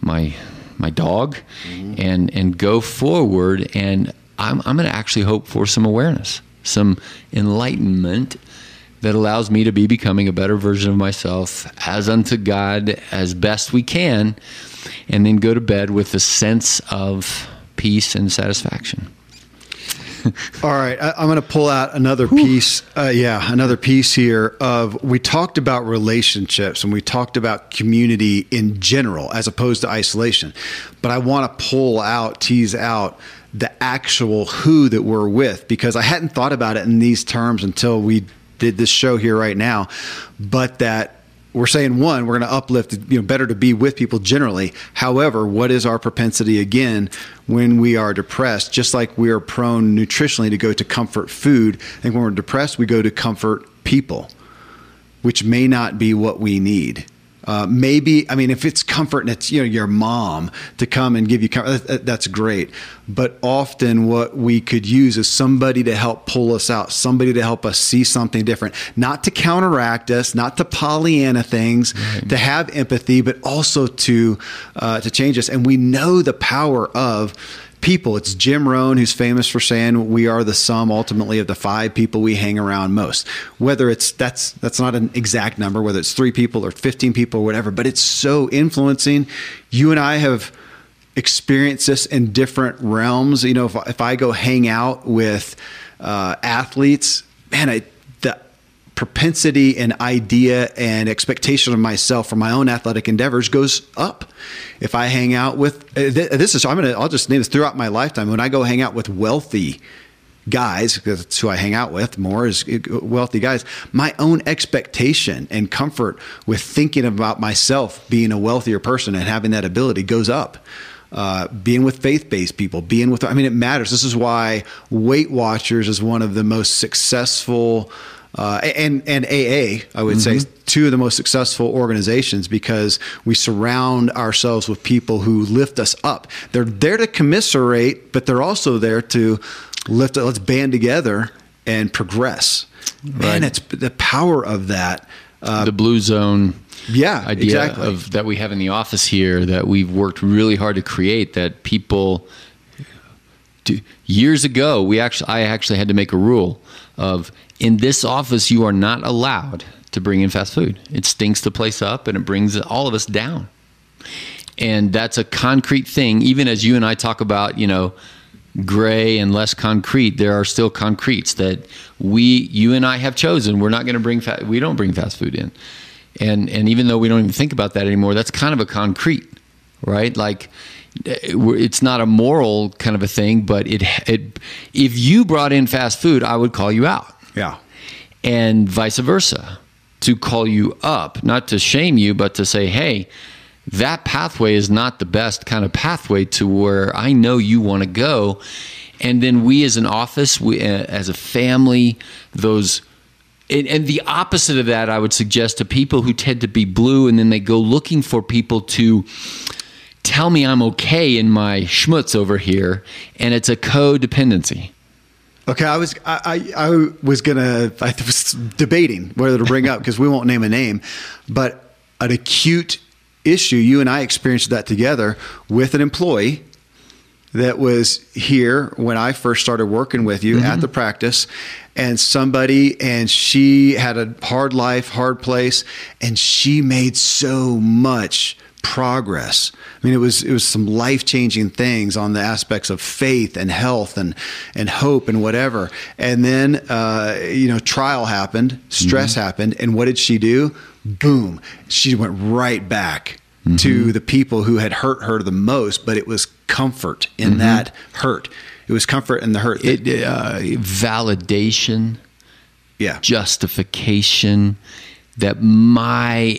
my my dog mm-hmm. and and go forward and I'm, I'm going to actually hope for some awareness, some enlightenment that allows me to be becoming a better version of myself as unto God as best we can, and then go to bed with a sense of peace and satisfaction. All right, I, am going to pull out another piece. Uh, yeah, another piece here of we talked about relationships and we talked about community in general as opposed to isolation, but I want to pull out, tease out the actual who that we're with because I hadn't thought about it in these terms until we did this show here right now. But that we're saying one, we're going to uplift, you know, better to be with people generally. However, what is our propensity again when we are depressed? Just like we are prone nutritionally to go to comfort food, I think when we're depressed, we go to comfort people, which may not be what we need. Uh, maybe I mean if it's comfort and it's you know your mom to come and give you comfort, that's great. But often what we could use is somebody to help pull us out, somebody to help us see something different, not to counteract us, not to Pollyanna things, right. to have empathy, but also to uh, to change us. And we know the power of people. It's Jim Rohn who's famous for saying we are the sum ultimately of the five people we hang around most. Whether it's that's that's not an exact number, whether it's three people or 15 people or whatever, but it's so influencing. You and I have experienced this in different realms. You know, if, if I go hang out with uh, athletes, man, I propensity and idea and expectation of myself for my own athletic endeavors goes up. If I hang out with uh, this is I'm gonna I'll just name this throughout my lifetime when I go hang out with wealthy guys because that's who I hang out with more is uh, wealthy guys my own expectation and comfort with thinking about myself being a wealthier person and having that ability goes up uh, being with faith-based people, being with, I mean, it matters. This is why Weight Watchers is one of the most successful uh, and and AA, I would mm-hmm. say, two of the most successful organizations because we surround ourselves with people who lift us up. They're there to commiserate, but they're also there to lift. Let's band together and progress. Right. And it's the power of that. Uh, the blue zone yeah idea exactly. of that we have in the office here that we've worked really hard to create that people do. years ago we actually I actually had to make a rule of in this office, you are not allowed to bring in fast food. It stinks the place up and it brings all of us down. And that's a concrete thing. Even as you and I talk about, you know, gray and less concrete, there are still concretes that we, you and I have chosen. We're not going to bring, fa- we don't bring fast food in. And, and even though we don't even think about that anymore, that's kind of a concrete, right? Like, eh, it's not a moral kind of a thing, but it, it if you brought in fast food, I would call you out yeah. And vice versa, to call you up, not to shame you, but to say, hey, that pathway is not the best kind of pathway to where I know you want to go. And then we as an office, we, uh, as a family, those and, and, the opposite of that, I would suggest to people who tend to be blue and then they go looking for people to tell me I'm okay in my schmutz over here, and it's a codependency. Okay, I was I, I, I was gonna I was debating whether to bring up because we won't name a name, but an acute issue you and I experienced that together with an employee that was here when I first started working with you mm-hmm. at the practice and somebody and she had a hard life, hard place and she made so much progress. I mean it was it was some life-changing things on the aspects of faith and health and and hope and whatever. And then uh, you know trial happened, stress mm-hmm. happened and what did she do? Boom. She went right back mm-hmm. to the people who had hurt her the most, but it was comfort in mm-hmm. that hurt. It was comfort in the hurt. It, uh, validation, yeah, justification that my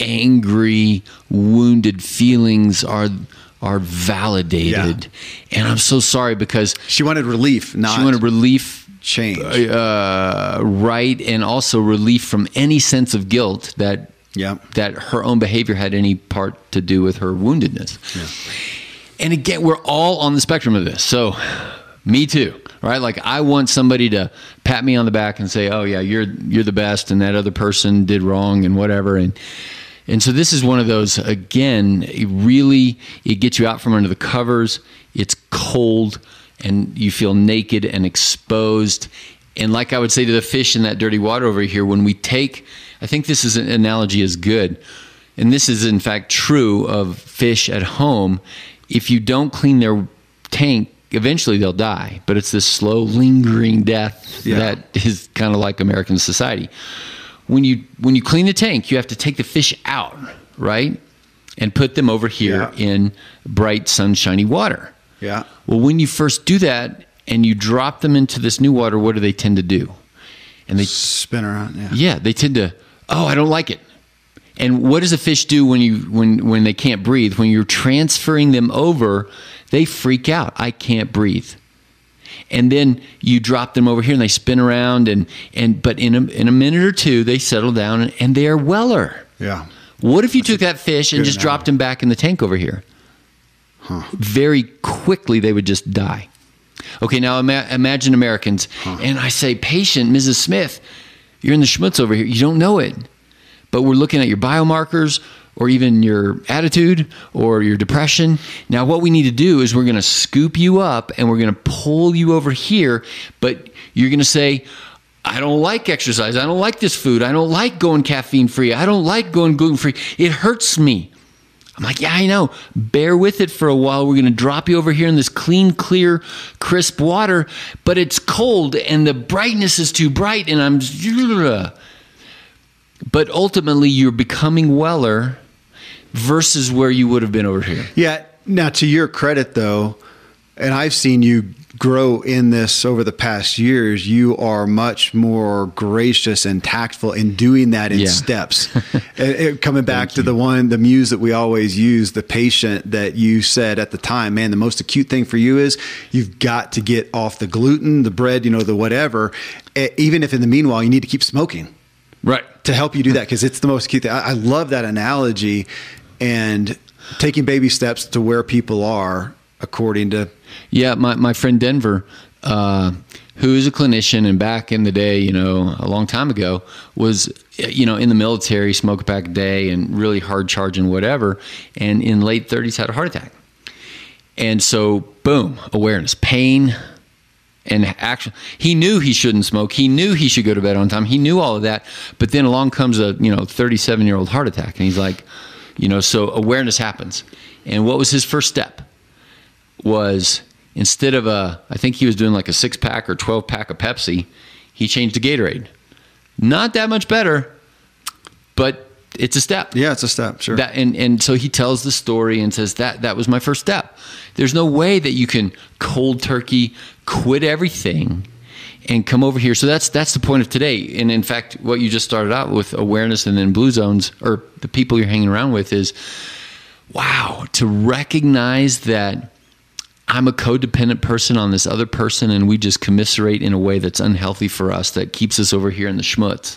angry, wounded feelings are are validated. Yeah. And I'm so sorry because she wanted relief, not she wanted relief change. Uh, right and also relief from any sense of guilt that yeah. that her own behavior had any part to do with her woundedness. Yeah. And again, we're all on the spectrum of this. So, me too, right? Like I want somebody to pat me on the back and say, "Oh yeah, you're you're the best," and that other person did wrong and whatever. And and so this is one of those. Again, it really it gets you out from under the covers. It's cold, and you feel naked and exposed. And like I would say to the fish in that dirty water over here, when we take I think this is an analogy is good. And this is in fact true of fish at home. If you don't clean their tank, eventually they'll die. But it's this slow, lingering death yeah. that is kind of like American society. When you when you clean the tank, you have to take the fish out, right? And put them over here yeah. in bright, sunshiny water. Yeah. Well, when you first do that and you drop them into this new water, what do they tend to do? And they spin around. Yeah. Yeah, they tend to oh, I don't like it. And what does a fish do when you when when they can't breathe? When you're transferring them over, they freak out. I can't breathe. And then you drop them over here and they spin around and and but in a in a minute or two they settle down and, and they are weller. Yeah. What if you That's took that fish and just dropped him back in the tank over here? Huh. Very quickly they would just die. Okay, now ima- imagine Americans, huh. and I say, patient, Mrs. Smith, you're in the schmutz over here. You don't know it. But we're looking at your biomarkers or even your attitude or your depression. Now, what we need to do is we're going to scoop you up and we're going to pull you over here, but you're going to say, I don't like exercise. I don't like this food. I don't like going caffeine free. I don't like going gluten free. It hurts me. I'm like, yeah, I know. Bear with it for a while. We're going to drop you over here in this clean, clear, crisp water, but it's cold and the brightness is too bright, and I'm. But ultimately, you're becoming weller versus where you would have been over here. Yeah. Now, to your credit, though, and I've seen you grow in this over the past years, you are much more gracious and tactful in doing that in yeah. steps. it, it, uh, uh, coming back to the one, the muse that we always use, the patient that you said at the time, man, the most acute thing for you is you've got to get off the gluten, the bread, you know, the whatever. Even if in the meanwhile you need to keep smoking. Right. To help you do that, because it's the most acute thing. I, I love that analogy and taking baby steps to where people are according to yeah, my, my friend Denver, uh, who is a clinician and back in the day, you know, a long time ago, was, you know, in the military, smoke a pack a day and really hard charging whatever. And in late 30s had a heart attack. And so, boom, awareness, pain, and action. He knew he shouldn't smoke. He knew he should go to bed on time. He knew all of that. But then along comes a, you know, 37 year old heart attack. And he's like, you know, so awareness happens. And what was his first step? Was instead of a, I think he was doing like a six pack or 12 pack of Pepsi, he changed to Gatorade. Not that much better, but it's a step. Yeah, it's a step, sure. That, and, and so he tells the story and says that that was my first step. There's no way that you can cold turkey quit everything and come over here. So that's that's the point of today. And in fact, what you just started out with awareness and then blue zones or the people you're hanging around with is wow, to recognize that I'm a codependent person on this other person and we just commiserate in a way that's unhealthy for us that keeps us over here in the schmutz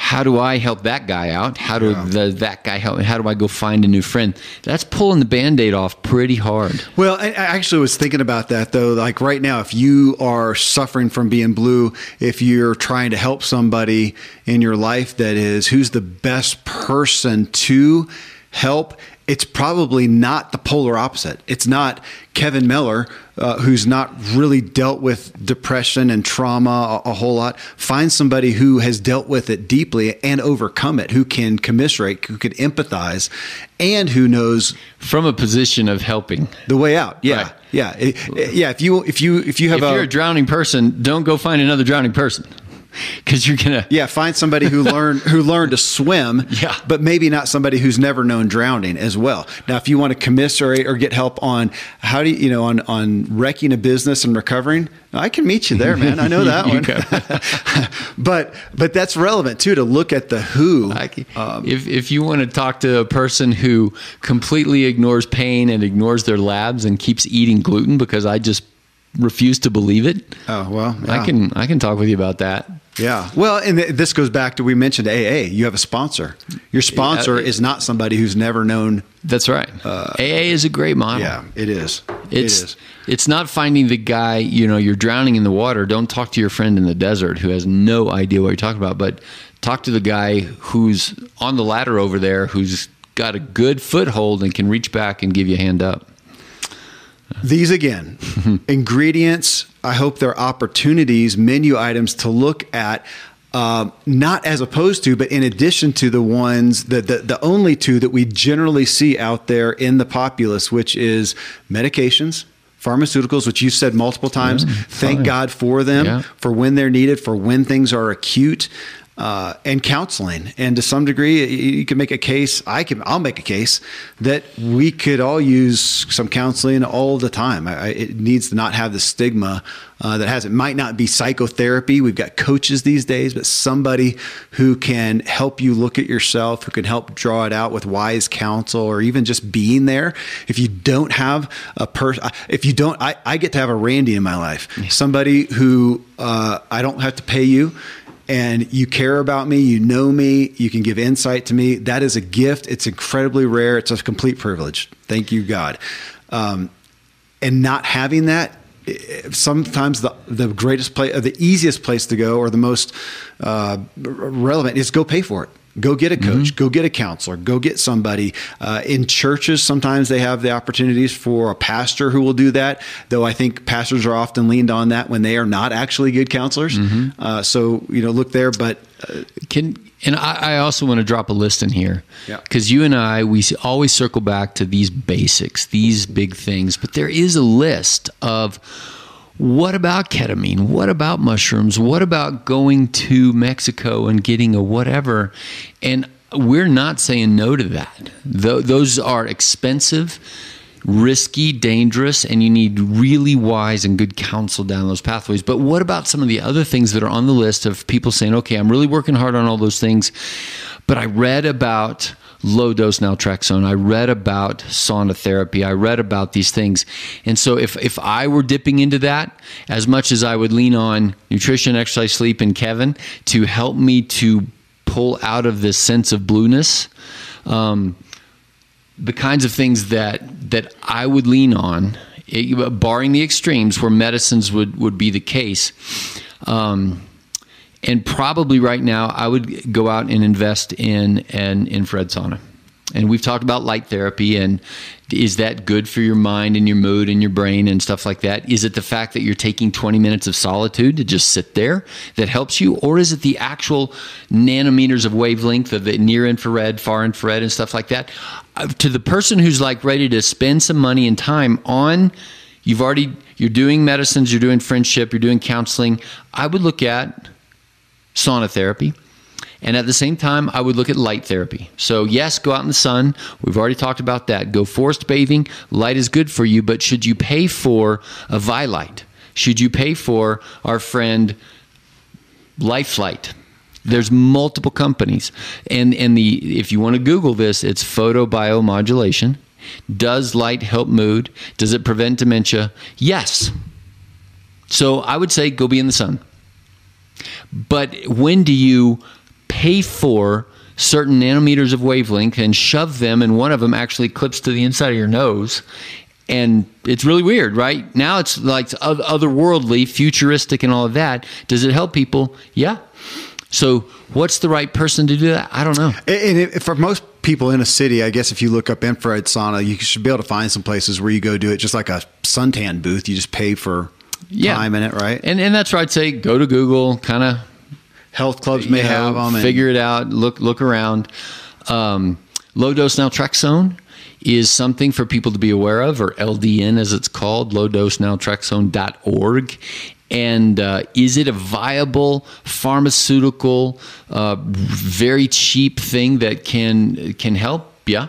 how do I help that guy out? How do yeah. the, that guy help? How do I go find a new friend? That's pulling the band-aid off pretty hard. Well, I actually was thinking about that though. Like right now, if you are suffering from being blue, if you're trying to help somebody in your life that is who's the best person to help it's probably not the polar opposite. It's not Kevin Miller, uh, who's not really dealt with depression and trauma a, a, whole lot. Find somebody who has dealt with it deeply and overcome it, who can commiserate, who can empathize, and who knows from a position of helping the way out. Yeah, right. yeah, it, yeah. If you if you if you have if a, you're a drowning person, don't go find another drowning person because you're gonna yeah find somebody who learned who learned to swim yeah. but maybe not somebody who's never known drowning as well. Now if you want to commiserate or get help on how do you you know on on wrecking a business and recovering I can meet you there man. I know that one. but but that's relevant too to look at the who. Um, if if you want to talk to a person who completely ignores pain and ignores their labs and keeps eating gluten because I just refuse to believe it. Oh well, yeah. I can I can talk with you about that. Yeah. Well, and this goes back to we mentioned AA. You have a sponsor. Your sponsor yeah, is not somebody who's never known. That's right. Uh, AA is a great model. Yeah, it is. It's, it is. It's not finding the guy. You know, you're drowning in the water. Don't talk to your friend in the desert who has no idea what you're talking about. But talk to the guy who's on the ladder over there, who's got a good foothold and can reach back and give you a hand up. These again, ingredients. I hope they're opportunities, menu items to look at. Uh, not as opposed to, but in addition to the ones that the, the only two that we generally see out there in the populace, which is medications, pharmaceuticals, which you said multiple times. Yeah, Thank God for them, yeah. for when they're needed, for when things are acute uh, and counseling. And to some degree, you can make a case. I can. I'll make a case that we could all use some counseling all the time. I, it needs to not have the stigma uh, that has. It might not be psychotherapy. We've got coaches these days, but somebody who can help you look at yourself, who can help draw it out with wise counsel, or even just being there. If you don't have a person, if you don't, I, I, get to have a Randy in my life, somebody who uh, I don't have to pay you and you care about me, you know me, you can give insight to me. That is a gift. It's incredibly rare. It's a complete privilege. Thank you, God. Um, and not having that, sometimes the the greatest place, the easiest place to go, or the most uh, relevant is go pay for it. Go get a coach, mm-hmm. go get a counselor, go get somebody. Uh, in churches, sometimes they have the opportunities for a pastor who will do that, though I think pastors are often leaned on that when they are not actually good counselors. Mm-hmm. Uh, so, you know, look there. But uh, can, and I, I, also want to drop a list in here because yeah. you and I, we always circle back to these basics, these big things, but there is a list of what about ketamine? What about mushrooms? What about going to Mexico and getting a whatever? And we're not saying no to that. those are expensive, risky, dangerous, and you need really wise and good counsel down those pathways. But what about some of the other things that are on the list of people saying, okay, I'm really working hard on all those things, but I read about low dose naltrexone. I read about sauna therapy. I read about these things. And so if, if I were dipping into that, as much as I would lean on nutrition, exercise, sleep, and Kevin to help me to pull out of this sense of blueness, um, the kinds of things that that I would lean on, it, barring the extremes where medicines would, would be the case, um, and probably right now I would go out and invest in an infrared sauna. And we've talked about light therapy and is that good for your mind and your mood and your brain and stuff like that? Is it the fact that you're taking 20 minutes of solitude to just sit there that helps you? Or is it the actual nanometers of wavelength of the near infrared, far infrared, and stuff like that? Uh, to the person who's like ready to spend some money and time on, you've already, you're doing medicines, you're doing friendship, you're doing counseling, I would look at sauna therapy. And at the same time, I would look at light therapy. So, yes, go out in the sun. We've already talked about that. Go forest bathing. Light is good for you, but should you pay for a Vielight? should you pay for our friend Lifelight? There's multiple companies, and and the if you want to Google this, it's photobiomodulation. Does light help mood? Does it prevent dementia? Yes. So I would say go be in the sun. But when do you pay for certain nanometers of wavelength and shove them, and one of them actually clips to the inside of your nose? And it's really weird, right? Now it's like otherworldly, futuristic, and all of that. Does it help people? Yeah. So, what's the right person to do that? I don't know. And for most people in a city, I guess if you look up infrared sauna, you should be able to find some places where you go do it just like a suntan booth. You just pay for yeah. time in it, right? And and that's where I'd say go to Google, kind of health clubs may know, have them. Figure it out. Look look around. Um, low dose naltrexone is something for people to be aware of, or LDN as it's called, low dose naltrexone.org and uh, is it a viable pharmaceutical, uh, very cheap thing that can can help? Yeah,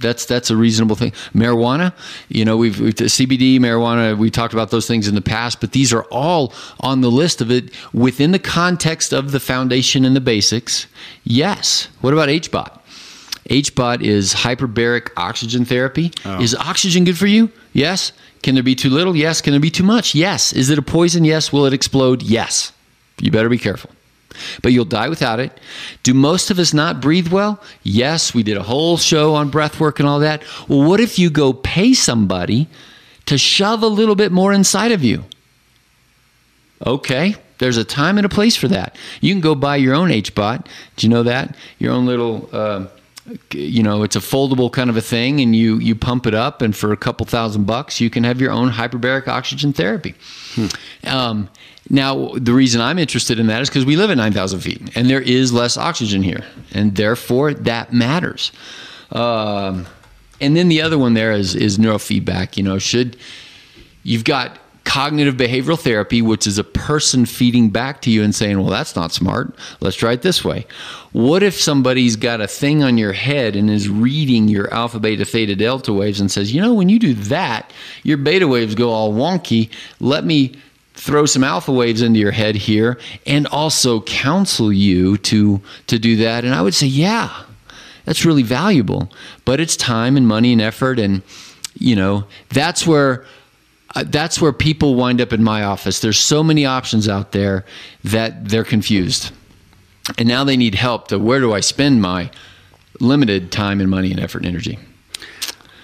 that's that's a reasonable thing. Marijuana, you know, we've, we've, CBD, marijuana. We talked about those things in the past, but these are all on the list of it within the context of the foundation and the basics. Yes. What about HBOT? HBOT is hyperbaric oxygen therapy. Oh. Is oxygen good for you? Yes. Can there be too little? Yes. Can there be too much? Yes. Is it a poison? Yes. Will it explode? Yes. You better be careful. But you'll die without it. Do most of us not breathe well? Yes. We did a whole show on breath work and all that. Well, what if you go pay somebody to shove a little bit more inside of you? Okay. There's a time and a place for that. You can go buy your own HBOT. Do you know that? Your own little. Uh, you know it's a foldable kind of a thing and you you pump it up and for a couple thousand bucks you can have your own hyperbaric oxygen therapy hmm. um, now the reason i'm interested in that is because we live at 9000 feet and there is less oxygen here and therefore that matters um, and then the other one there is is neurofeedback you know should you've got cognitive behavioral therapy, which is a person feeding back to you and saying, Well, that's not smart. Let's try it this way. What if somebody's got a thing on your head and is reading your alpha, beta, theta, delta waves and says, You know, when you do that, your beta waves go all wonky. Let me throw some alpha waves into your head here and also counsel you to to do that and i would say yeah that's really valuable but it's time and money and effort and you know that's where uh, that's where people wind up in my office. There's so many options out there that they're confused. And now they need help to where do I spend my limited time and money and effort and energy?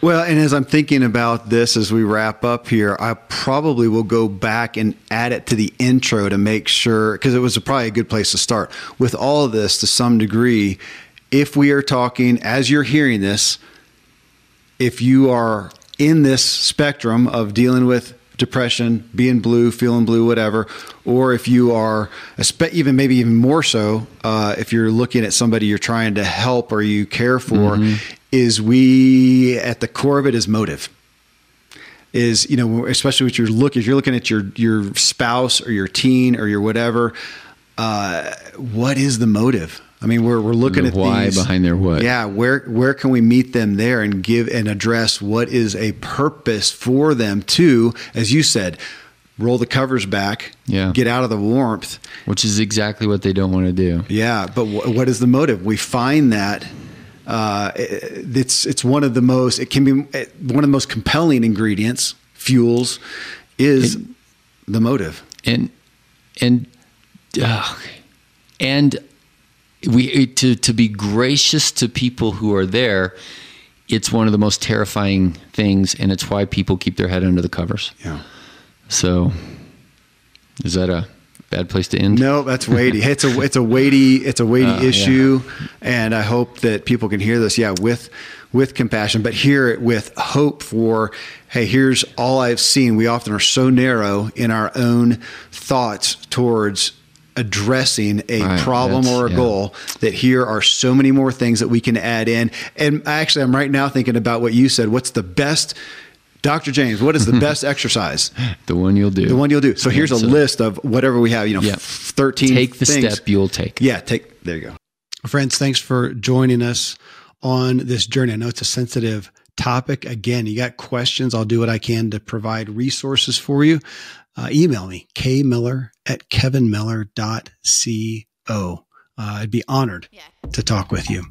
Well, and as I'm thinking about this as we wrap up here, I probably will go back and add it to the intro to make sure, because it was probably a good place to start. With all of this to some degree, if we are talking, as you're hearing this, if you are in this spectrum of dealing with depression, being blue, feeling blue, whatever, or if you are even maybe even more so, uh, if you're looking at somebody you're trying to help or you care for, mm-hmm. is we at the core of it is motive. Is you know especially what you're looking if you're looking at your your spouse or your teen or your whatever, uh, what is the motive? I mean, we're we're looking the at why these, behind their what. Yeah, where where can we meet them there and give and address what is a purpose for them to, as you said, roll the covers back, yeah, get out of the warmth, which is exactly what they don't want to do. Yeah, but w- what is the motive? We find that uh, it's it's one of the most it can be one of the most compelling ingredients fuels is it, the motive and and uh, and we to to be gracious to people who are there it's one of the most terrifying things and it's why people keep their head under the covers. Yeah. So is that a bad place to end? No that's weighty. It's a it's a weighty it's a weighty uh, issue yeah. and i hope that people can hear this yeah with with compassion but hear it with hope for hey here's all i've seen. We often are so narrow in our own thoughts towards addressing a right, problem or a yeah. goal that here are so many more things that we can add in and actually i'm right now thinking about what you said what's the best Dr. James, what is the best exercise? The one you'll do. The one you'll do. So here's a so, list of whatever we have, you know, yeah. 13 Take the things. step you'll take. Yeah, take there you go. Friends, thanks for joining us on this journey. I know it's a sensitive topic. Again, you got questions, I'll do what I can to provide resources for you. Uh, email me, kmiller at kevinmiller.co. Uh, I'd be honored yeah. to talk with you.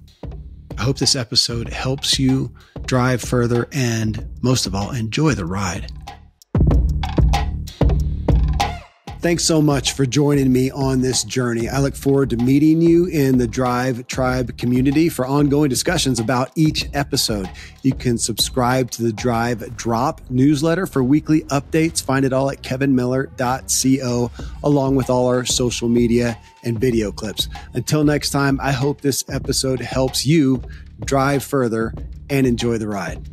I hope this episode helps you drive further and, most of all, enjoy the ride. Thanks so much for joining me on this journey. I look forward to meeting you in the Drive Tribe community for ongoing discussions about each episode. You can subscribe to the Drive Drop newsletter for weekly updates. Find it all at kevinmiller.co, along with all our social media and video clips. Until next time, I hope this episode helps you drive further and enjoy the ride.